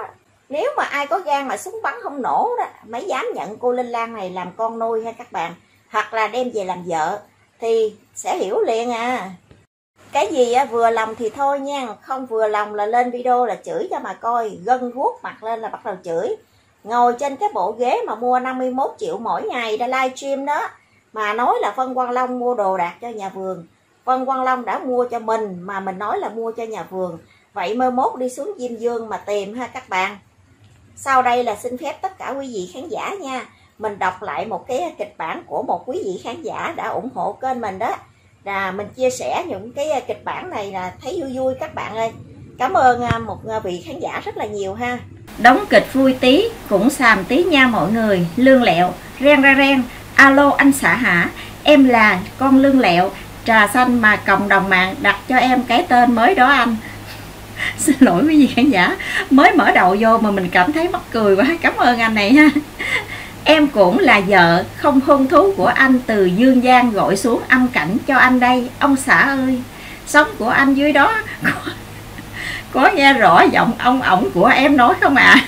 nếu mà ai có gan mà súng bắn không nổ đó mấy dám nhận cô linh lan này làm con nuôi ha các bạn. Hoặc là đem về làm vợ thì sẽ hiểu liền à. Cái gì á, vừa lòng thì thôi nha không vừa lòng là lên video là chửi cho mà coi gân guốc mặt lên là bắt đầu chửi. Ngồi trên cái bộ ghế mà mua 51 triệu mỗi ngày đã live stream đó mà nói là Phân Quang Long mua đồ đạc cho nhà vườn. Phân Quang Long đã mua cho mình mà mình nói là mua cho nhà vườn. Vậy mơ mốt đi xuống Diêm Dương mà tìm ha các bạn sau đây là xin phép tất cả quý vị khán giả nha. Mình đọc lại một cái kịch bản của một quý vị khán giả đã ủng hộ kênh mình đó. Là mình chia sẻ những cái kịch bản này là thấy vui vui các bạn ơi. Cảm ơn à, một à, vị khán giả rất là nhiều ha. Đóng kịch vui tí, cũng xàm tí nha mọi người. Lương lẹo ren ra ren alo, anh xã hả em là con lương lẹo, trà xanh mà cộng đồng mạng đặt cho em cái tên mới đó anh. xin lỗi quý vị khán giả. Mới mở đầu vô mà mình cảm thấy mắc cười quá. Cảm ơn anh này ha. Em cũng là vợ không hôn thú của anh từ dương gian gọi xuống âm cảnh cho anh đây. Ông xã ơi sống của anh dưới đó có, có nghe rõ giọng ông ổng của em nói không ạ? À?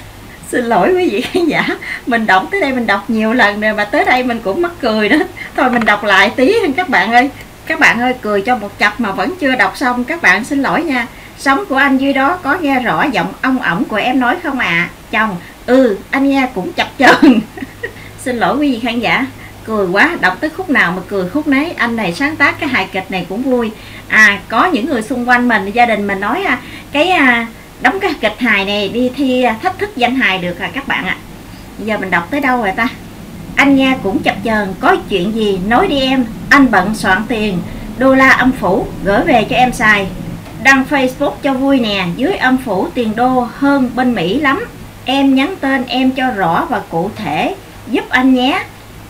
xin lỗi quý vị khán giả. Mình đọc tới đây mình đọc nhiều lần rồi mà tới đây mình cũng mắc cười đó. Thôi mình đọc lại tí các bạn ơi. Các bạn ơi cười cho một chập mà vẫn chưa đọc xong. Các bạn xin lỗi nha sống của anh dưới đó có nghe rõ giọng ông ổng của em nói không ạ? À? chồng ừ anh nghe cũng chập chờn. Xin lỗi quý vị khán giả. Cười quá đọc tới khúc nào mà cười khúc nấy. Anh này sáng tác cái hài kịch này cũng vui. À có những người xung quanh mình gia đình mình nói à, cái à, đóng cái kịch hài này đi thi à, thách thức danh hài được à các bạn ạ? À. giờ mình đọc tới đâu rồi ta? Anh nghe cũng chập chờn. Có chuyện gì nói đi em. Anh bận soạn tiền. Đô la âm phủ gửi về cho em xài đăng facebook cho vui nè, dưới âm phủ tiền đô hơn bên mỹ lắm. Em nhắn tên em cho rõ và cụ thể, giúp anh nhé.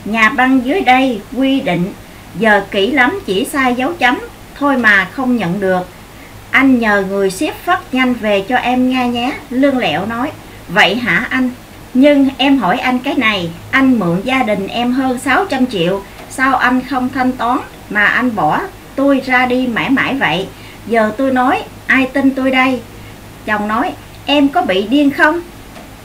Nhà băng dưới đây quy định, giờ kỹ lắm chỉ sai dấu chấm, thôi mà không nhận được. Anh nhờ người ship phát nhanh về cho em nghe nhé, lương lẹo nói. Vậy hả anh? Nhưng em hỏi anh cái này, anh mượn gia đình em hơn 600 triệu, sao anh không thanh toán mà anh bỏ? Tôi ra đi mãi mãi vậy giờ tôi nói, ai tin tôi đây? Chồng nói, em có bị điên không?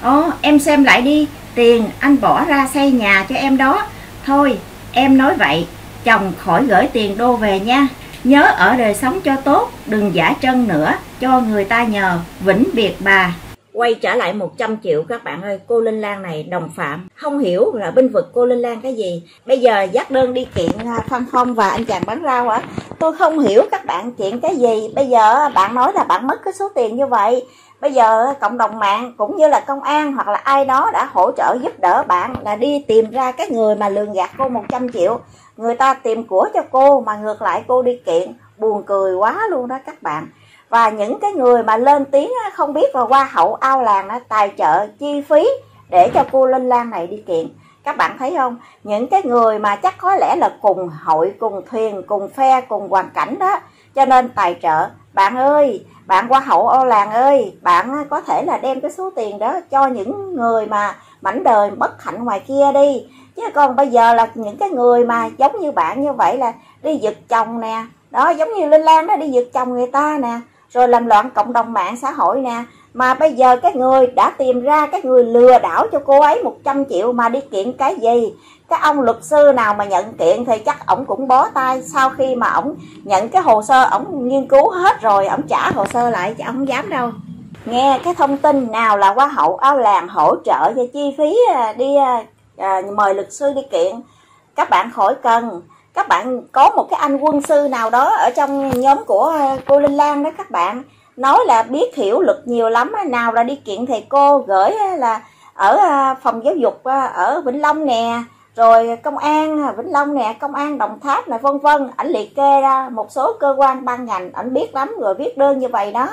Ồ, em xem lại đi, tiền anh bỏ ra xây nhà cho em đó. Thôi, em nói vậy, chồng khỏi gửi tiền đô về nha. Nhớ ở đời sống cho tốt, đừng giả chân nữa, cho người ta nhờ, vĩnh biệt bà quay trở lại 100 triệu. Các bạn ơi, cô Linh Lan này đồng phạm. Không hiểu là binh vực cô Linh Lan cái gì. Bây giờ dắt đơn đi kiện à, Phan Phong và anh chàng bán rau hả tôi không hiểu các bạn chuyện cái gì. Bây giờ bạn nói là bạn mất cái số tiền như vậy. Bây giờ cộng đồng mạng cũng như là công an hoặc là ai đó đã hỗ trợ giúp đỡ bạn là đi tìm ra cái người mà lường gạt cô 100 triệu. Người ta tìm của cho cô mà ngược lại cô đi kiện. Buồn cười quá luôn đó các bạn và những cái người mà lên tiếng không biết là qua hậu ao làng tài trợ chi phí để cho cô Linh Lan này đi kiện. Các bạn thấy không? Những cái người mà chắc có lẽ là cùng hội, cùng thuyền, cùng phe, cùng hoàn cảnh đó, cho nên tài trợ. Bạn ơi, bạn qua hậu ao làng ơi, bạn có thể là đem cái số tiền đó cho những người mà mảnh đời bất hạnh ngoài kia đi. Chứ còn bây giờ là những cái người mà giống như bạn như vậy là đi giật chồng nè. Đó, giống như linh lan đó, đi giật chồng người ta nè rồi làm loạn cộng đồng mạng xã hội nè. Mà bây giờ các người đã tìm ra các người lừa đảo cho cô ấy 100 triệu mà đi kiện cái gì? Cái ông luật sư nào mà nhận kiện thì chắc ổng cũng bó tay. Sau khi mà ổng nhận cái hồ sơ ổng nghiên cứu hết rồi ổng trả hồ sơ lại chứ ổng dám đâu. Nghe cái thông tin nào là hoa hậu áo làng hỗ trợ cho chi phí à, đi à, à, mời luật sư đi kiện? Các bạn khỏi cần các bạn có một cái anh quân sư nào đó ở trong nhóm của ờ, cô Linh Lan đó các bạn. Nói là biết hiểu luật nhiều lắm nào là đi kiện thầy cô, gửi là ở ờ, phòng giáo dục ờ, ở Vĩnh Long nè, rồi công an Vĩnh Long nè, công an Đồng Tháp này vân vân. Ảnh liệt kê ra một số cơ quan ban ngành, ảnh biết lắm rồi viết đơn như vậy đó.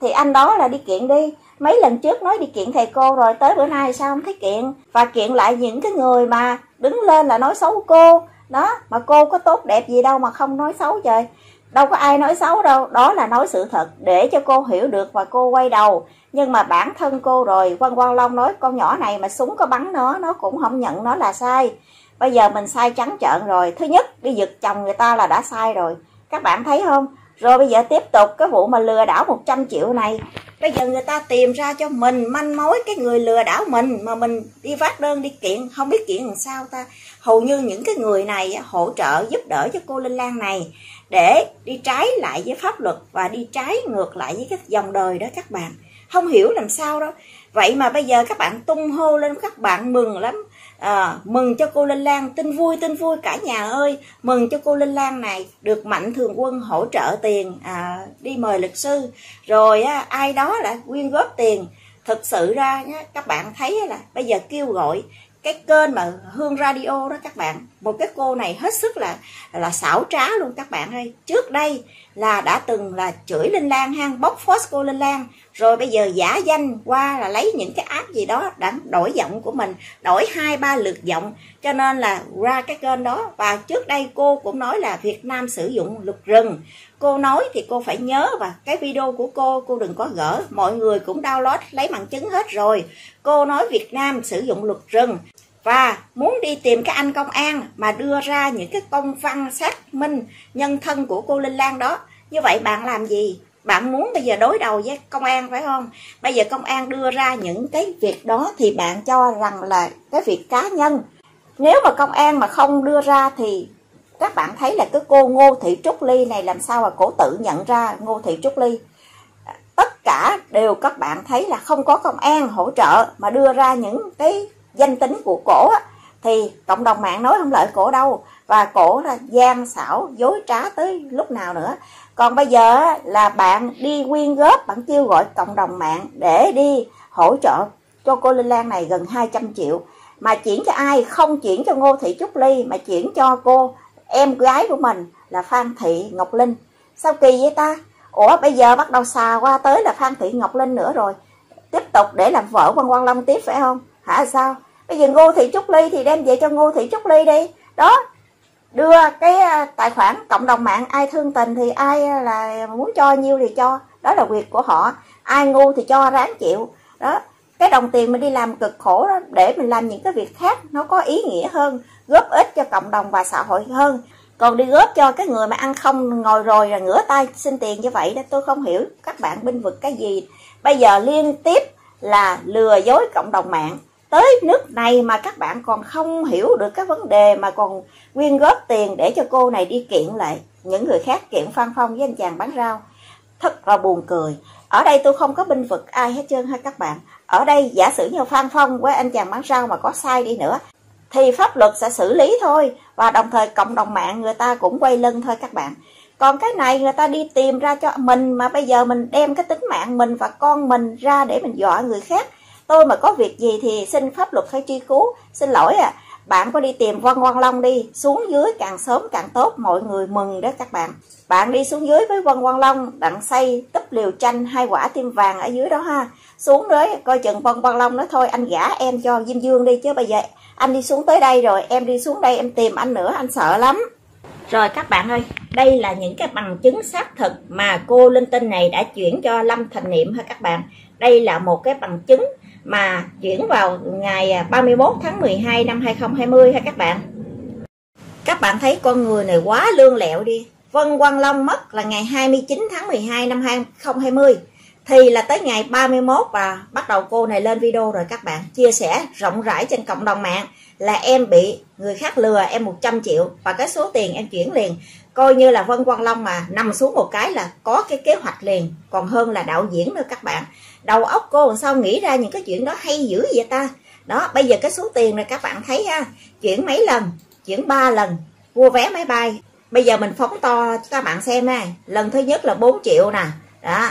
Thì anh đó là đi kiện đi. Mấy lần trước nói đi kiện thầy cô rồi, tới bữa nay sao không thấy kiện? Và kiện lại những cái người mà đứng lên là nói xấu cô đó, mà cô có tốt đẹp gì đâu mà không nói xấu trời. Đâu có ai nói xấu đâu, đó là nói sự thật để cho cô hiểu được và cô quay đầu. Nhưng mà bản thân cô rồi quan quan long nói, con nhỏ này mà súng có bắn nó nó cũng không nhận nó là sai. Bây giờ mình sai trắng trợn rồi. Thứ nhất, đi giật chồng người ta là đã sai rồi. Các bạn thấy không? Rồi bây giờ tiếp tục, cái vụ mà lừa đảo 100 triệu này. Bây giờ người ta tìm ra cho mình manh mối cái người lừa đảo mình mà mình đi phát đơn đi kiện, không biết kiện làm sao ta hầu như những cái người này hỗ trợ giúp đỡ cho cô linh lan này để đi trái lại với pháp luật và đi trái ngược lại với cái dòng đời đó các bạn. Không hiểu làm sao đâu vậy mà bây giờ các bạn tung hô lên các bạn mừng lắm. À, mừng cho cô Linh Lan tin vui tin vui cả nhà ơi. Mừng cho cô Linh Lan này được mạnh thường quân hỗ trợ tiền à, đi mời luật sư. Rồi á, ai đó lại quyên góp tiền. Thực sự ra nhá, các bạn thấy là bây giờ kêu gọi cái kênh mà hương radio đó các bạn. Một cái cô này hết sức là là xảo trá luôn các bạn ơi. Trước đây là đã từng là chửi linh lan, hang bóc phốt cô linh lan rồi bây giờ giả danh qua là lấy những cái app gì đó đã đổi giọng của mình, đổi hai, ba lượt giọng. Cho nên là ra cái kênh đó. Và trước đây cô cũng nói là việt nam sử dụng luật rừng. Cô nói thì cô phải nhớ và cái video của cô cô đừng có gỡ. Mọi người cũng download lấy bằng chứng hết rồi. Cô nói việt nam sử dụng luật rừng. Và muốn đi tìm cái anh công an mà đưa ra những cái công văn xác minh nhân thân của cô Linh Lan đó. Như vậy bạn làm gì? Bạn muốn bây giờ đối đầu với công an phải không? Bây giờ công an đưa ra những cái việc đó thì bạn cho rằng là cái việc cá nhân. Nếu mà công an mà không đưa ra thì các bạn thấy là cái cô Ngô Thị Trúc Ly này làm sao mà cổ tự nhận ra Ngô Thị Trúc Ly? Tất cả đều các bạn thấy là không có công an hỗ trợ mà đưa ra những cái danh tính của cổ á, thì cộng đồng mạng nói không lợi cổ đâu. Và cổ là gian xảo dối trá tới lúc nào nữa còn bây giờ là bạn đi quyên góp, bạn kêu gọi cộng đồng mạng để đi hỗ trợ cho cô Linh Lan này gần 200 triệu. Mà chuyển cho ai? Không chuyển cho Ngô Thị Trúc Ly, mà chuyển cho cô em gái của mình là Phan Thị Ngọc Linh. Sao kỳ vậy ta? Ủa, bây giờ bắt đầu xà qua tới là Phan Thị Ngọc Linh nữa rồi. Tiếp tục để làm vợ quan Quang Long tiếp, phải không? Hả, sao? Bây giờ Ngô Thị Trúc Ly thì đem về cho Ngô Thị Trúc Ly đi. Đó đưa cái à, tài khoản cộng đồng mạng ai thương tình thì ai à, là muốn cho nhiêu thì cho. Đó là việc của họ. Ai ngu thì cho, ráng chịu. Đó. Cái đồng tiền mình đi làm cực khổ đó, để mình làm những cái việc khác, nó có ý nghĩa hơn, góp ích cho cộng đồng và xã hội hơn. Còn đi góp cho cái người mà ăn không ngồi rồi là ngửa tay xin tiền như vậy đó, tôi không hiểu các bạn binh vực cái gì. Bây giờ liên tiếp là lừa dối cộng đồng mạng tới nước này mà các bạn còn không hiểu được các vấn đề mà còn quyên góp tiền để cho cô này đi kiện lại. Những người khác kiện phan phong với anh chàng bán rau. Thật là buồn cười. Ở đây tôi không có binh vực ai hết trơn ha các bạn. Ở đây giả sử như phan phong với anh chàng bán rau mà có sai đi nữa, thì pháp luật sẽ xử lý thôi. Và đồng thời cộng đồng mạng người ta cũng quay lưng thôi các bạn. Còn cái này người ta đi tìm ra cho mình mà bây giờ mình đem cái tính mạng mình và con mình ra để mình dọa người khác tôi mà có việc gì thì xin pháp luật hay truy cứu. Xin lỗi à bạn có đi tìm Văn Quang Long đi. Xuống dưới càng sớm càng tốt. Mọi người mừng đó các bạn. Bạn đi xuống dưới với Văn Quang Long, đặng xây túp liều chanh hai quả tim vàng ở dưới đó ha. Xuống đấy, coi chừng Văn Quang Long nói thôi, anh gả em cho Diêm Dương đi chứ bây giờ anh đi xuống tới đây rồi, em đi xuống đây em tìm anh nữa, anh sợ lắm. Rồi các bạn ơi, đây là những cái bằng chứng xác thực mà cô linh tinh này đã chuyển cho Lâm Thành Niệm ha các bạn? Đây là một cái bằng chứng mà chuyển vào ngày à, 31 tháng 12 năm 2020 ha các bạn. Các bạn thấy con người này quá lương lẹo đi. Vân Quang Long mất là ngày 29 tháng 12 năm 2020 thì là tới ngày 31 và bắt đầu cô này lên video rồi các bạn. Chia sẻ rộng rãi trên cộng đồng mạng là em bị người khác lừa em 100 triệu và cái số tiền em chuyển liền. Coi như là Vân Quang Long mà nằm xuống một cái là có cái kế hoạch liền. Còn hơn là đạo diễn nữa các bạn đầu óc cô làm sao nghĩ ra những cái chuyện đó hay dữ vậy ta? Đó, bây giờ cái số tiền này các bạn thấy ha. Chuyển mấy lần? Chuyển ba lần. Mua vé máy bay. Bây giờ mình phóng to cho các bạn xem ha. Lần thứ nhất là 4 triệu nè. Đó.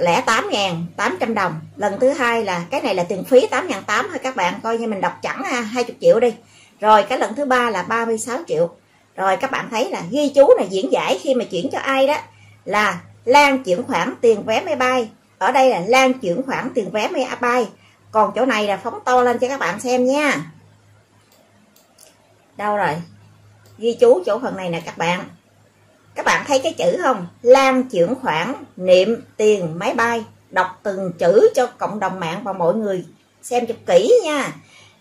Lẻ 8 ngàn 800 đồng. Lần thứ hai là, cái này là tiền phí 8 ngàn 8 thôi các bạn. Coi như mình đọc chẳng ha 20 triệu đi. Rồi, cái lần thứ ba là 36 triệu. Rồi, các bạn thấy là ghi chú là diễn giải khi mà chuyển cho ai đó là Lan chuyển khoản tiền vé máy bay ở đây là Lan chuyển khoản tiền vé máy bay. Còn chỗ này là phóng to lên cho các bạn xem nha. Đâu rồi? Ghi chú chỗ phần này nè các bạn. Các bạn thấy cái chữ không? Lan chuyển khoản niệm tiền máy bay. Đọc từng chữ cho cộng đồng mạng và mọi người xem cho kỹ nha.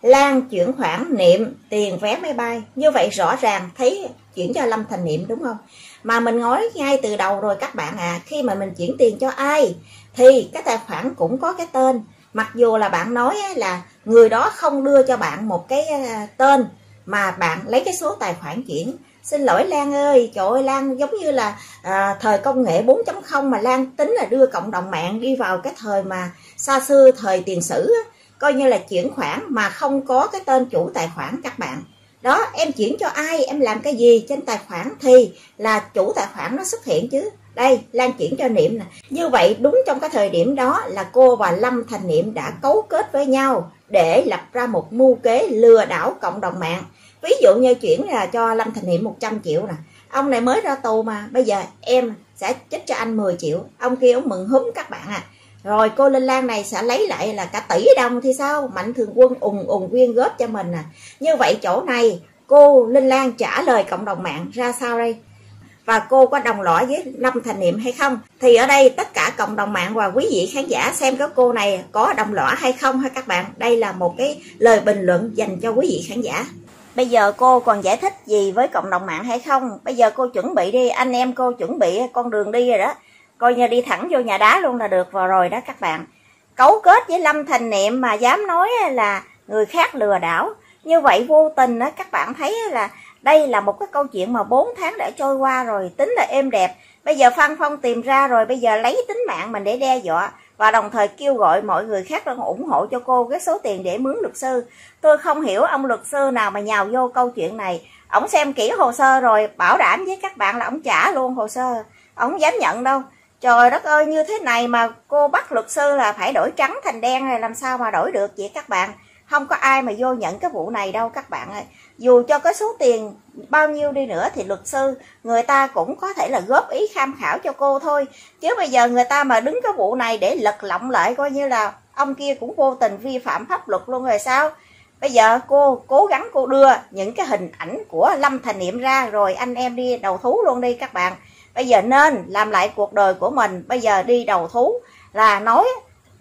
Lan chuyển khoản niệm tiền vé máy bay. Như vậy rõ ràng thấy chuyển cho Lâm Thành Niệm đúng không? Mà mình nói ngay từ đầu rồi các bạn à. Khi mà mình chuyển tiền cho ai? Thì cái tài khoản cũng có cái tên. Mặc dù là bạn nói là người đó không đưa cho bạn một cái ờ, tên mà bạn lấy cái số tài khoản chuyển. Xin lỗi Lan ơi trời ơi Lan giống như là à, thời công nghệ 4.0 mà Lan tính là đưa cộng đồng mạng đi vào cái thời mà xa xưa thời tiền sử coi như là chuyển khoản mà không có cái tên chủ tài khoản các bạn. Đó em chuyển cho ai em làm cái gì trên tài khoản thì là chủ tài khoản nó xuất hiện chứ đây, lan chuyển cho niệm nè. Như vậy, đúng trong cái thời điểm đó là cô và lâm thành niệm đã cấu kết với nhau để lập ra một mưu kế lừa đảo cộng đồng mạng. Ví dụ như chuyển là cho lâm thành niệm 100 triệu nè. Ông này mới ra tù mà, bây giờ em sẽ chích cho anh 10 triệu. Ông kia ông mừng húm các bạn à. Rồi cô Linh Lan này sẽ lấy lại là cả tỷ đồng thì sao? Mạnh thường quân ùng ùng quyên góp cho mình à. Như vậy chỗ này, cô Linh Lan trả lời cộng đồng mạng ra sao đây? Và cô có đồng lõa với Lâm Thành Niệm hay không? Thì ở đây tất cả cộng đồng mạng và quý vị khán giả xem các cô này có đồng lõa hay không ha các bạn? Đây là một cái lời bình luận dành cho quý vị khán giả. Bây giờ cô còn giải thích gì với cộng đồng mạng hay không? Bây giờ cô chuẩn bị đi, anh em cô chuẩn bị con đường đi rồi đó. Coi như đi thẳng vô nhà đá luôn là được vào rồi đó các bạn. Cấu kết với lâm thành niệm mà dám nói là người khác lừa đảo. Như vậy vô tình á, các bạn thấy là đây là một cái câu chuyện mà 4 tháng đã trôi qua rồi, tính là êm đẹp. Bây giờ phan phong tìm ra rồi, bây giờ lấy tính mạng mình để đe dọa và đồng thời kêu gọi mọi người khác đang ủng hộ cho cô cái số tiền để mướn luật sư. Tôi không hiểu ông luật sư nào mà nhào vô câu chuyện này. Ổng xem kỹ hồ sơ rồi, bảo đảm với các bạn là ổng trả luôn hồ sơ. Ổng dám nhận đâu. Trời đất ơi, như thế này mà cô bắt luật sư là phải đổi trắng thành đen này làm sao mà đổi được vậy các bạn? Không có ai mà vô nhận cái vụ này đâu các bạn ơi dù cho cái số tiền bao nhiêu đi nữa thì luật sư, người ta cũng có thể là góp ý tham khảo cho cô thôi. Chứ bây giờ người ta mà đứng cái vụ này để lật lọng lại coi như là ông kia cũng vô tình vi phạm pháp luật luôn rồi sao? Bây giờ cô cố gắng cô đưa những cái hình ảnh của lâm thành niệm ra rồi anh em đi đầu thú luôn đi các bạn. Bây giờ nên làm lại cuộc đời của mình, bây giờ đi đầu thú là nói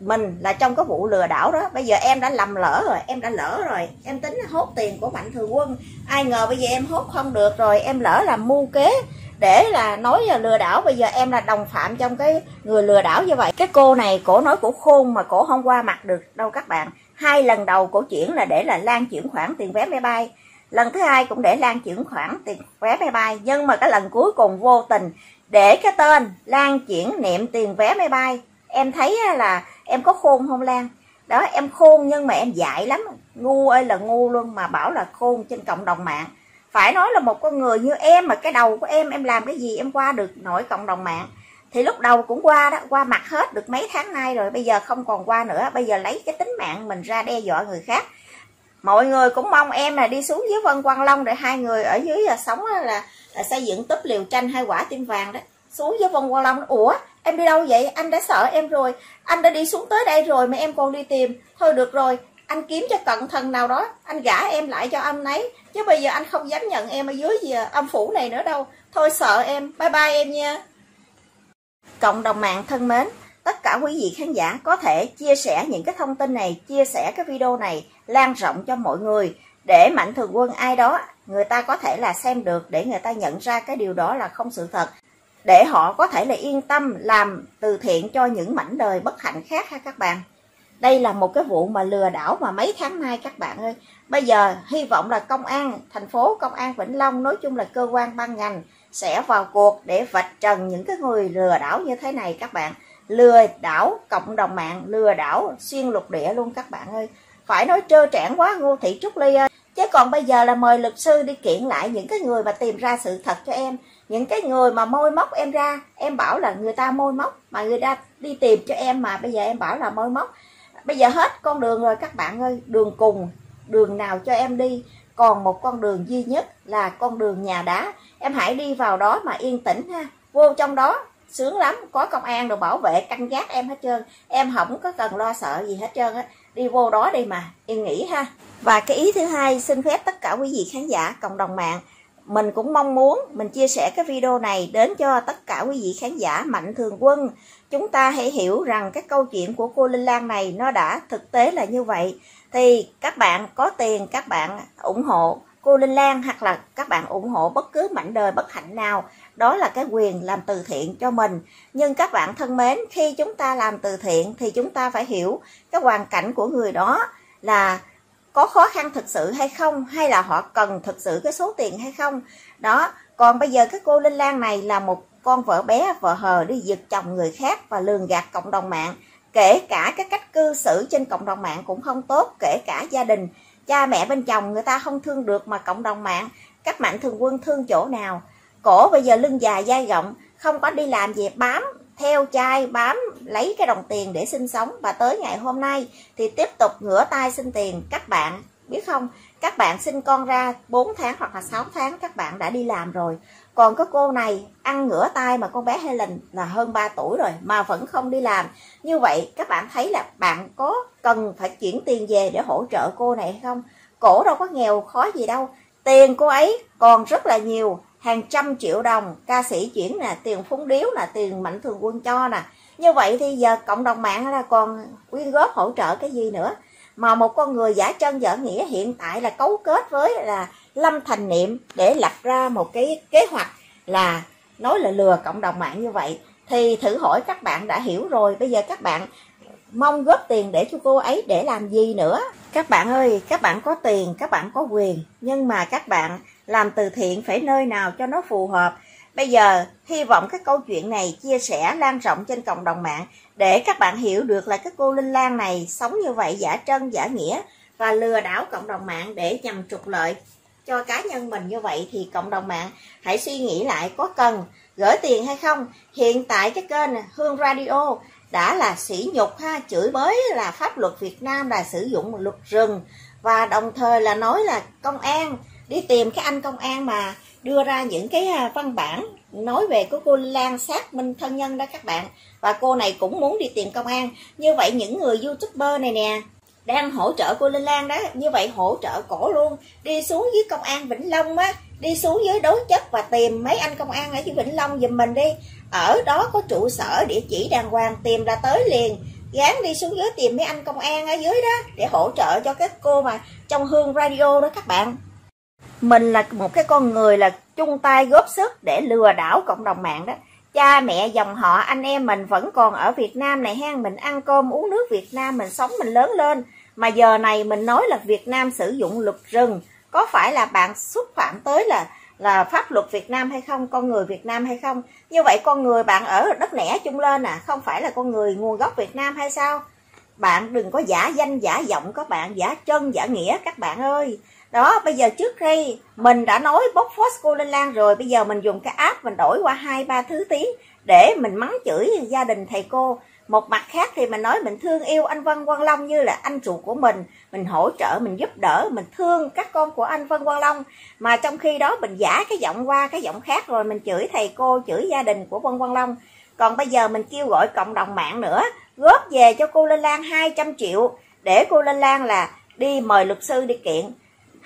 mình là trong cái vụ lừa đảo đó. Bây giờ em đã lầm lỡ rồi, em đã lỡ rồi. Em tính hốt tiền của mạnh thường quân. Ai ngờ bây giờ em hốt không được rồi, em lỡ làm mưu kế để là nói là lừa đảo. Bây giờ em là đồng phạm trong cái người lừa đảo như vậy. Cái cô này, cổ nói cổ khôn mà cổ không qua mặt được đâu các bạn. Hai lần đầu cổ chuyển là để là lan chuyển khoản tiền vé máy bay. Lần thứ hai cũng để lan chuyển khoản tiền vé máy bay. Nhưng mà cái lần cuối cùng vô tình để cái tên lan chuyển niệm tiền vé máy bay, em thấy là em có khôn không lan? Đó em khôn nhưng mà em dại lắm. Ngu ơi là ngu luôn mà bảo là khôn trên cộng đồng mạng. Phải nói là một con người như em mà cái đầu của em em làm cái gì em qua được nổi cộng đồng mạng. Thì lúc đầu cũng qua đó qua mặt hết được mấy tháng nay rồi bây giờ không còn qua nữa. Bây giờ lấy cái tính mạng mình ra đe dọa người khác. Mọi người cũng mong em là đi xuống dưới vân quang long để hai người ở dưới là sống là, là xây dựng túp liều tranh hai quả tim vàng đó. Xuống dưới vân quang long ủa em đi đâu vậy? Anh đã sợ em rồi. Anh đã đi xuống tới đây rồi mà em còn đi tìm. Thôi được rồi, anh kiếm cho cận thần nào đó. Anh gả em lại cho anh ấy. Chứ bây giờ anh không dám nhận em ở dưới gì à, âm phủ này nữa đâu. Thôi sợ em. Bye bye em nha. Cộng đồng mạng thân mến, tất cả quý vị khán giả có thể chia sẻ những cái thông tin này, chia sẻ cái video này lan rộng cho mọi người. Để mạnh thường quân ai đó, người ta có thể là xem được, để người ta nhận ra cái điều đó là không sự thật để họ có thể là yên tâm làm từ thiện cho những mảnh đời bất hạnh khác ha các bạn. Đây là một cái vụ mà lừa đảo mà mấy tháng nay các bạn ơi. Bây giờ hy vọng là công an, thành phố công an vĩnh long, nói chung là cơ quan ban ngành sẽ vào cuộc để vạch trần những cái người lừa đảo như thế này các bạn. Lừa đảo cộng đồng mạng, lừa đảo xuyên lục địa luôn các bạn ơi. Phải nói trơ trẽn quá, ngô thị trúc ly ơi còn bây giờ là mời luật sư đi kiện lại những cái người mà tìm ra sự thật cho em. Những cái người mà môi móc em ra, em bảo là người ta môi móc, mà người ta đi tìm cho em mà bây giờ em bảo là môi móc. Bây giờ hết con đường rồi, các bạn ơi, đường cùng, đường nào cho em đi. Còn một con đường duy nhất là con đường nhà đá. Em hãy đi vào đó mà yên tĩnh ha. Vô trong đó, sướng lắm, có công an được bảo vệ, canh gác em hết trơn. Em không có cần lo sợ gì hết trơn á đi vô đó đi mà yên nghỉ ha. Và cái ý thứ hai, xin phép tất cả quý vị khán giả, cộng đồng mạng, mình cũng mong muốn mình chia sẻ cái video này đến cho tất cả quý vị khán giả mạnh thường quân. Chúng ta hãy hiểu rằng cái câu chuyện của cô Linh Lan này nó đã thực tế là như vậy. Thì các bạn có tiền, các bạn ủng hộ cô Linh Lan hoặc là các bạn ủng hộ bất cứ mảnh đời bất hạnh nào đó là cái quyền làm từ thiện cho mình. Nhưng các bạn thân mến, khi chúng ta làm từ thiện thì chúng ta phải hiểu cái hoàn cảnh của người đó là có khó khăn thực sự hay không, hay là họ cần thực sự cái số tiền hay không. Đó, còn bây giờ cái cô linh lan này là một con vợ bé vợ hờ đi giật chồng người khác và lường gạt cộng đồng mạng. Kể cả cái cách cư xử trên cộng đồng mạng cũng không tốt, kể cả gia đình, cha mẹ bên chồng người ta không thương được mà cộng đồng mạng. Các mạnh thường quân thương chỗ nào? Cổ bây giờ lưng dài dai rộng, không có đi làm gì, bám theo trai bám lấy cái đồng tiền để sinh sống. Và tới ngày hôm nay thì tiếp tục ngửa tay xin tiền. Các bạn biết không? Các bạn sinh con ra 4 tháng hoặc là 6 tháng, các bạn đã đi làm rồi. Còn có cô này ăn ngửa tay mà con bé Helen là hơn 3 tuổi rồi mà vẫn không đi làm. Như vậy, các bạn thấy là bạn có cần phải chuyển tiền về để hỗ trợ cô này hay không? Cổ đâu có nghèo khó gì đâu. Tiền cô ấy còn rất là nhiều hàng trăm triệu đồng, ca sĩ chuyển nè, tiền phúng điếu nè, tiền mạnh thường quân cho nè. Như vậy thì giờ cộng đồng mạng là còn quyên góp hỗ trợ cái gì nữa? Mà một con người giả chân dở nghĩa hiện tại là cấu kết với là lâm thành niệm để lập ra một cái kế hoạch là nói là lừa cộng đồng mạng như vậy. Thì thử hỏi các bạn đã hiểu rồi, bây giờ các bạn mong góp tiền để cho cô ấy để làm gì nữa? Các bạn ơi, các bạn có tiền, các bạn có quyền, nhưng mà các bạn làm từ thiện phải nơi nào cho nó phù hợp. Bây giờ, hy vọng các câu chuyện này chia sẻ lan rộng trên cộng đồng mạng để các bạn hiểu được là cái cô linh lan này sống như vậy giả trân, giả nghĩa và lừa đảo cộng đồng mạng để nhằm trục lợi. Cho cá nhân mình như vậy thì cộng đồng mạng hãy suy nghĩ lại có cần gửi tiền hay không. Hiện tại cái kênh hương radio đã là sỉ nhục ha, chửi bới là pháp luật việt nam là sử dụng luật rừng và đồng thời là nói là công an đi tìm cái anh công an mà đưa ra những cái à, văn bản nói về của cô Lan xác minh thân nhân đó các bạn. Và cô này cũng muốn đi tìm công an. Như vậy những người youtuber này nè, đang hỗ trợ cô Linh Lan đó, như vậy hỗ trợ cổ luôn. Đi xuống dưới công an Vĩnh Long á, đi xuống dưới đối chất và tìm mấy anh công an ở dưới Vĩnh Long giùm mình đi. Ở đó có trụ sở, địa chỉ đàng hoàng, tìm là tới liền. Gán đi xuống dưới tìm mấy anh công an ở dưới đó để hỗ trợ cho các cô mà trong hương radio đó các bạn mình là một cái con người là chung tay góp sức để lừa đảo cộng đồng mạng đó. Cha, mẹ, dòng họ, anh em mình vẫn còn ở Việt Nam này hen. Mình ăn cơm, uống nước Việt Nam, mình sống, mình lớn lên. Mà giờ này mình nói là Việt Nam sử dụng luật rừng. Có phải là bạn xúc phạm tới là là pháp luật Việt Nam hay không? Con người Việt Nam hay không? Như vậy con người bạn ở đất nẻ chung lên à? Không phải là con người nguồn gốc Việt Nam hay sao? Bạn đừng có giả danh, giả giọng các bạn, giả chân, giả nghĩa các bạn ơi đó, bây giờ trước khi mình đã nói bóc phốt cô linh lan rồi. Bây giờ mình dùng cái app mình đổi qua hai, ba thứ tiếng để mình mắng chửi gia đình thầy cô. Một mặt khác thì mình nói mình thương yêu anh Văn Quang Long như là anh ruột của mình. Mình hỗ trợ, mình giúp đỡ, mình thương các con của anh Văn Quang Long. Mà trong khi đó mình giả cái giọng qua, cái giọng khác rồi mình chửi thầy cô, chửi gia đình của Văn Quang Long. Còn bây giờ mình kêu gọi cộng đồng mạng nữa, góp về cho cô linh Lan 200 triệu để cô linh Lan là đi mời luật sư đi kiện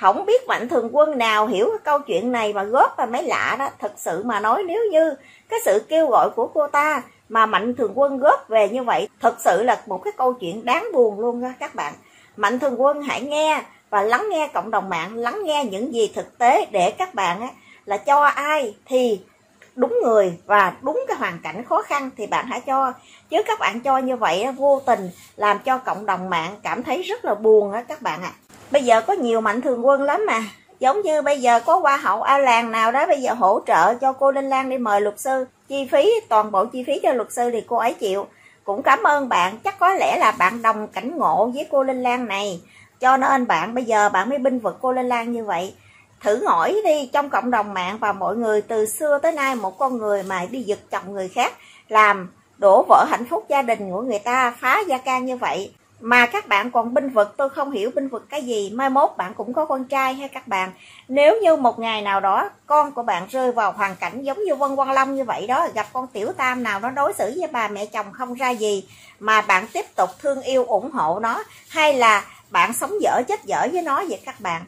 không biết mạnh thường quân nào hiểu cái câu chuyện này mà góp và mấy lạ đó. Thật sự mà nói nếu như cái sự kêu gọi của cô ta mà mạnh thường quân góp về như vậy thật sự là một cái câu chuyện đáng buồn luôn đó các bạn. Mạnh thường quân hãy nghe và lắng nghe cộng đồng mạng lắng nghe những gì thực tế để các bạn á, là cho ai thì đúng người và đúng cái hoàn cảnh khó khăn thì bạn hãy cho. Chứ các bạn cho như vậy vô tình làm cho cộng đồng mạng cảm thấy rất là buồn á các bạn ạ. à bây giờ có nhiều mạnh thường quân lắm mà. Giống như bây giờ có hoa hậu a làng nào đó bây giờ hỗ trợ cho cô linh lan đi mời luật sư. Chi phí, toàn bộ chi phí cho luật sư thì cô ấy chịu. Cũng cảm ơn bạn. Chắc có lẽ là bạn đồng cảnh ngộ với cô linh lan này. Cho nên bạn bây giờ bạn mới binh vực cô linh lan như vậy. Thử hỏi đi, trong cộng đồng mạng và mọi người, từ xưa tới nay một con người mà đi giật chồng người khác, làm đổ vỡ hạnh phúc gia đình của người ta, phá gia can như vậy mà các bạn còn binh vực, tôi không hiểu binh vực cái gì. Mai mốt bạn cũng có con trai hay các bạn. Nếu như một ngày nào đó con của bạn rơi vào hoàn cảnh giống như vân quang long như vậy đó, gặp con tiểu tam nào nó đối xử với bà mẹ chồng không ra gì, mà bạn tiếp tục thương yêu, ủng hộ nó, hay là bạn sống dở chết dở với nó vậy các bạn?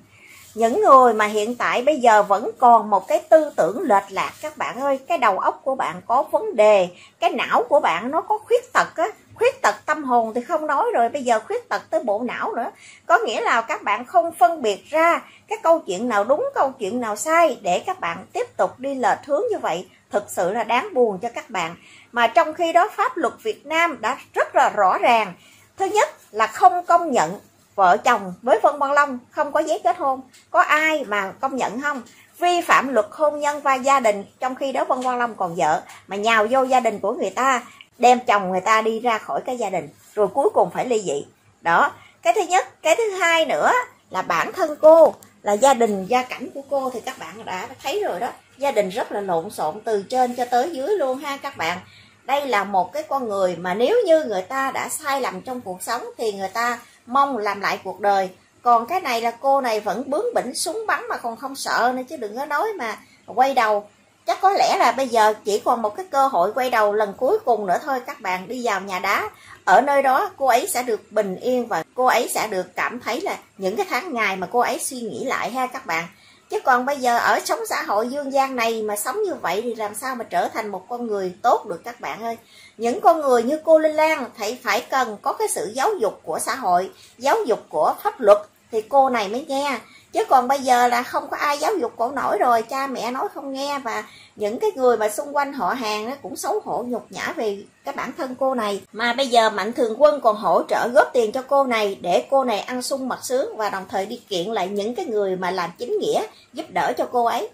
Những người mà hiện tại bây giờ vẫn còn một cái tư tưởng lệch lạc các bạn ơi, cái đầu óc của bạn có vấn đề, cái não của bạn nó có khuyết tật á khuyết tật tâm hồn thì không nói rồi, bây giờ khuyết tật tới bộ não nữa. Có nghĩa là các bạn không phân biệt ra cái câu chuyện nào đúng, câu chuyện nào sai để các bạn tiếp tục đi lệch hướng như vậy. Thực sự là đáng buồn cho các bạn. Mà trong khi đó, pháp luật Việt Nam đã rất là rõ ràng. Thứ nhất là không công nhận vợ chồng với Vân Văn Long không có giấy kết hôn. Có ai mà công nhận không? Vi phạm luật hôn nhân và gia đình, trong khi đó Vân Quang Long còn vợ, mà nhào vô gia đình của người ta đem chồng người ta đi ra khỏi cái gia đình, rồi cuối cùng phải ly dị. Đó, cái thứ nhất, cái thứ hai nữa là bản thân cô, là gia đình, gia cảnh của cô thì các bạn đã thấy rồi đó. Gia đình rất là lộn xộn từ trên cho tới dưới luôn ha các bạn. Đây là một cái con người mà nếu như người ta đã sai lầm trong cuộc sống thì người ta mong làm lại cuộc đời. Còn cái này là cô này vẫn bướng bỉnh, súng bắn mà còn không sợ nữa chứ đừng có nói mà quay đầu chắc có lẽ là bây giờ chỉ còn một cái cơ hội quay đầu lần cuối cùng nữa thôi. Các bạn đi vào nhà đá. Ở nơi đó, cô ấy sẽ được bình yên và cô ấy sẽ được cảm thấy là những cái tháng ngày mà cô ấy suy nghĩ lại ha các bạn. Chứ còn bây giờ ở sống xã hội dương gian này mà sống như vậy thì làm sao mà trở thành một con người tốt được các bạn ơi? Những con người như cô Linh Lan thì phải cần có cái sự giáo dục của xã hội, giáo dục của pháp luật thì cô này mới nghe chứ còn bây giờ là không có ai giáo dục cổ nổi rồi, cha mẹ nói không nghe và những cái người mà xung quanh họ hàng nó cũng xấu hổ nhục nhã về cái bản thân cô này. Mà bây giờ mạnh thường quân còn hỗ trợ góp tiền cho cô này để cô này ăn sung mặc sướng và đồng thời đi kiện lại những cái người mà làm chính nghĩa giúp đỡ cho cô ấy.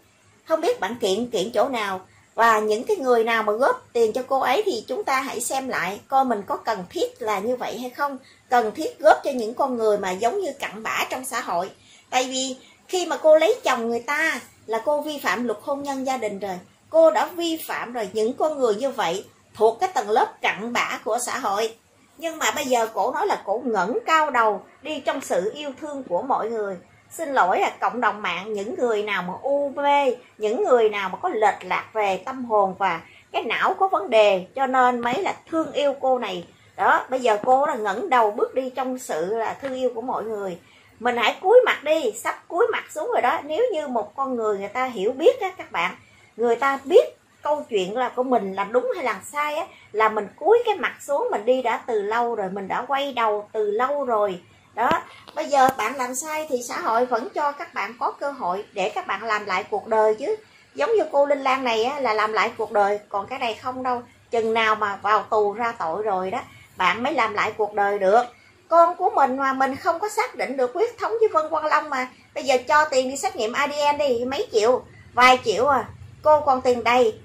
Không biết bạn kiện kiện chỗ nào và những cái người nào mà góp tiền cho cô ấy thì chúng ta hãy xem lại coi mình có cần thiết là như vậy hay không. Cần thiết góp cho những con người mà giống như cặn bã trong xã hội tại vì khi mà cô lấy chồng người ta là cô vi phạm luật hôn nhân gia đình rồi. Cô đã vi phạm rồi những con người như vậy thuộc cái tầng lớp cặn bã của xã hội. Nhưng mà bây giờ cổ nói là cổ ngẩng cao đầu đi trong sự yêu thương của mọi người. Xin lỗi là cộng đồng mạng, những người nào mà u mê những người nào mà có lệch lạc về tâm hồn và cái não có vấn đề, cho nên mấy là thương yêu cô này. Đó, bây giờ cô là ngẩng đầu bước đi trong sự là thương yêu của mọi người mình hãy cúi mặt đi sắp cúi mặt xuống rồi đó. Nếu như một con người người ta hiểu biết á các bạn người ta biết câu chuyện là của mình làm đúng hay làm sai á là mình cúi cái mặt xuống mình đi đã từ lâu rồi mình đã quay đầu từ lâu rồi. Đó bây giờ bạn làm sai thì xã hội vẫn cho các bạn có cơ hội để các bạn làm lại cuộc đời chứ. Giống như cô linh lan này á, là làm lại cuộc đời còn cái này không đâu. Chừng nào mà vào tù ra tội rồi đó bạn mới làm lại cuộc đời được con của mình mà mình không có xác định được huyết thống với Vân Quang Long mà. Bây giờ cho tiền đi xét nghiệm ADN đi mấy triệu vài triệu à. Cô còn tiền đầy.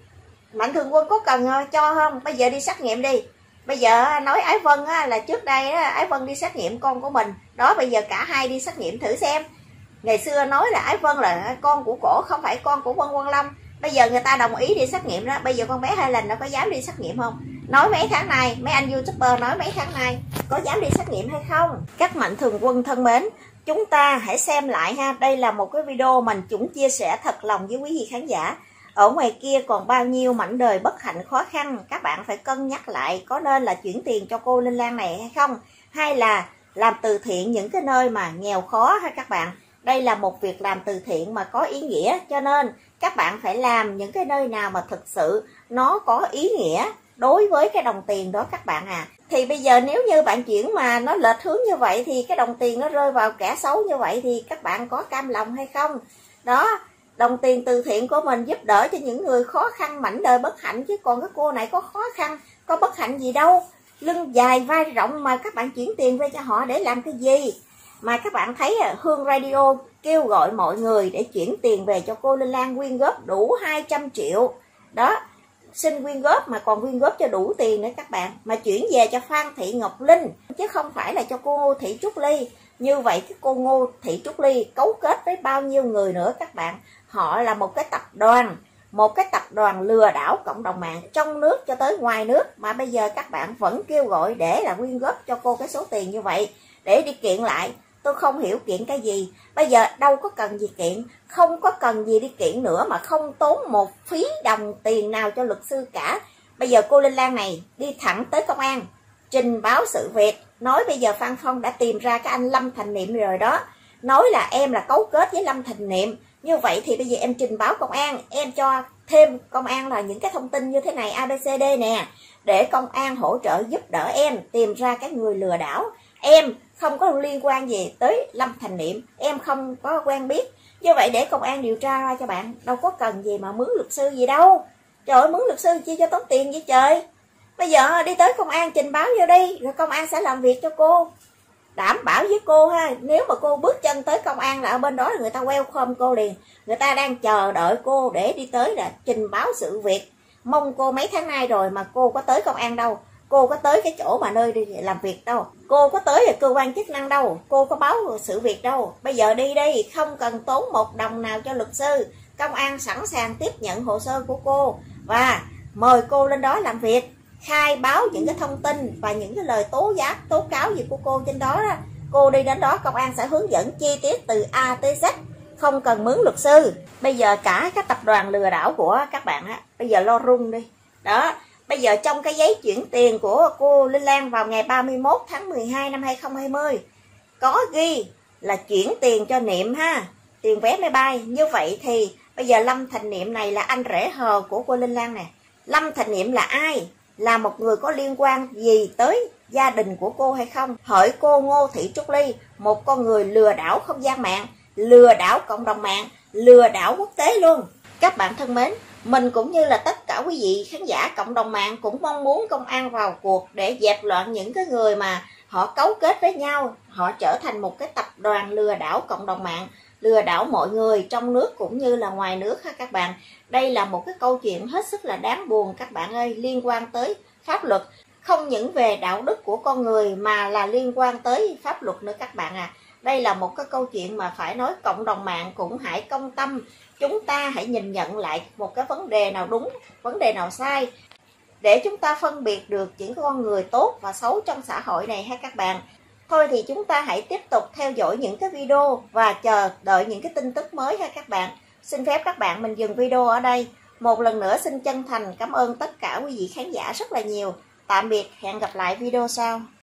Mạnh thường quân có cần ờ, cho không? Bây giờ đi xét nghiệm đi. Bây giờ ờ, nói ái vân á, là trước đây á, ái vân đi xét nghiệm con của mình. Đó bây giờ cả hai đi xét nghiệm thử xem. Ngày xưa nói là ái vân là con của cổ không phải con của vân quang long bây giờ người ta đồng ý đi xét nghiệm đó. Bây giờ con bé hai lần nó có dám đi xét nghiệm không? Nói mấy tháng này mấy anh youtuber nói mấy tháng này có dám đi xét nghiệm hay không? Các mạnh thường quân thân mến, chúng ta hãy xem lại ha. Đây là một cái video mình chúng chia sẻ thật lòng với quý vị khán giả. Ở ngoài kia còn bao nhiêu mảnh đời bất hạnh khó khăn? Các bạn phải cân nhắc lại có nên là chuyển tiền cho cô linh lan này hay không? Hay là làm từ thiện những cái nơi mà nghèo khó ha các bạn? Đây là một việc làm từ thiện mà có ý nghĩa, cho nên các bạn phải làm những cái nơi nào mà thực sự nó có ý nghĩa đối với cái đồng tiền đó các bạn à. Thì bây giờ nếu như bạn chuyển mà nó lệch hướng như vậy thì cái đồng tiền nó rơi vào kẻ xấu như vậy thì các bạn có cam lòng hay không? Đó, đồng tiền từ thiện của mình giúp đỡ cho những người khó khăn mảnh đời bất hạnh, chứ còn cái cô này có khó khăn, có bất hạnh gì đâu. Lưng dài vai rộng mà các bạn chuyển tiền về cho họ để làm cái gì? Mà các bạn thấy à, Hương Radio kêu gọi mọi người để chuyển tiền về cho cô Linh Lan quyên góp đủ 200 triệu. Đó, xin quyên góp mà còn quyên góp cho đủ tiền nữa các bạn. Mà chuyển về cho Phan Thị Ngọc Linh, chứ không phải là cho cô Ngô Thị Trúc Ly. Như vậy cái cô Ngô Thị Trúc Ly cấu kết với bao nhiêu người nữa các bạn? Họ là một cái tập đoàn, một cái tập đoàn lừa đảo cộng đồng mạng trong nước cho tới ngoài nước. Mà bây giờ các bạn vẫn kêu gọi để là quyên góp cho cô cái số tiền như vậy. Để đi kiện lại tôi không hiểu kiện cái gì. Bây giờ đâu có cần gì kiện. Không có cần gì đi kiện nữa mà không tốn một phí đồng tiền nào cho luật sư cả. Bây giờ cô linh lan này đi thẳng tới công an, trình báo sự việc, nói bây giờ phan phong đã tìm ra cái anh lâm thành niệm rồi đó. Nói là em là cấu kết với lâm thành niệm. Như vậy thì bây giờ em trình báo công an, em cho thêm công an là những cái thông tin như thế này abcd nè, để công an hỗ trợ giúp đỡ em tìm ra cái người lừa đảo. Em không có liên quan gì tới lâm thành niệm, em không có quen biết. Như vậy để công an điều tra ra cho bạn, đâu có cần gì mà mướn luật sư gì đâu. Trời ơi, mướn luật sư chi cho tốn tiền vậy trời. Bây giờ đi tới công an trình báo vô đi, rồi công an sẽ làm việc cho cô. Đảm bảo với cô ha, nếu mà cô bước chân tới công an là ở bên đó người ta welcome cô liền. Người ta đang chờ đợi cô để đi tới là trình báo sự việc. Mong cô mấy tháng nay rồi mà cô có tới công an đâu cô có tới cái chỗ mà nơi đi làm việc đâu. Cô có tới cơ quan chức năng đâu. Cô có báo sự việc đâu. Bây giờ đi đi không cần tốn một đồng nào cho luật sư. Công an sẵn sàng tiếp nhận hồ sơ của cô. Và mời cô lên đó làm việc. Khai báo những cái thông tin và những cái lời tố giác tố cáo gì của cô trên đó, đó. Cô đi đến đó công an sẽ hướng dẫn chi tiết từ A tới Z. Không cần mướn luật sư. Bây giờ cả các tập đoàn lừa đảo của các bạn á bây giờ lo rung đi. Đó bây giờ trong cái giấy chuyển tiền của cô Linh Lan vào ngày 31 tháng 12 năm 2020 có ghi là chuyển tiền cho Niệm ha, tiền vé máy bay. Như vậy thì bây giờ Lâm Thành Niệm này là anh rể hờ của cô Linh Lan nè. Lâm Thành Niệm là ai? Là một người có liên quan gì tới gia đình của cô hay không? Hỏi cô Ngô Thị Trúc Ly, một con người lừa đảo không gian mạng, lừa đảo cộng đồng mạng, lừa đảo quốc tế luôn. Các bạn thân mến mình cũng như là tất cả quý vị khán giả cộng đồng mạng cũng mong muốn công an vào cuộc để dẹp loạn những cái người mà họ cấu kết với nhau, họ trở thành một cái tập đoàn lừa đảo cộng đồng mạng, lừa đảo mọi người trong nước cũng như là ngoài nước ha các bạn. Đây là một cái câu chuyện hết sức là đáng buồn các bạn ơi, liên quan tới pháp luật. Không những về đạo đức của con người mà là liên quan tới pháp luật nữa các bạn à. Đây là một cái câu chuyện mà phải nói cộng đồng mạng cũng hãy công tâm chúng ta hãy nhìn nhận lại một cái vấn đề nào đúng, vấn đề nào sai, để chúng ta phân biệt được những con người tốt và xấu trong xã hội này ha các bạn. Thôi thì chúng ta hãy tiếp tục theo dõi những cái video và chờ đợi những cái tin tức mới ha các bạn. Xin phép các bạn mình dừng video ở đây. Một lần nữa xin chân thành cảm ơn tất cả quý vị khán giả rất là nhiều. Tạm biệt, hẹn gặp lại video sau.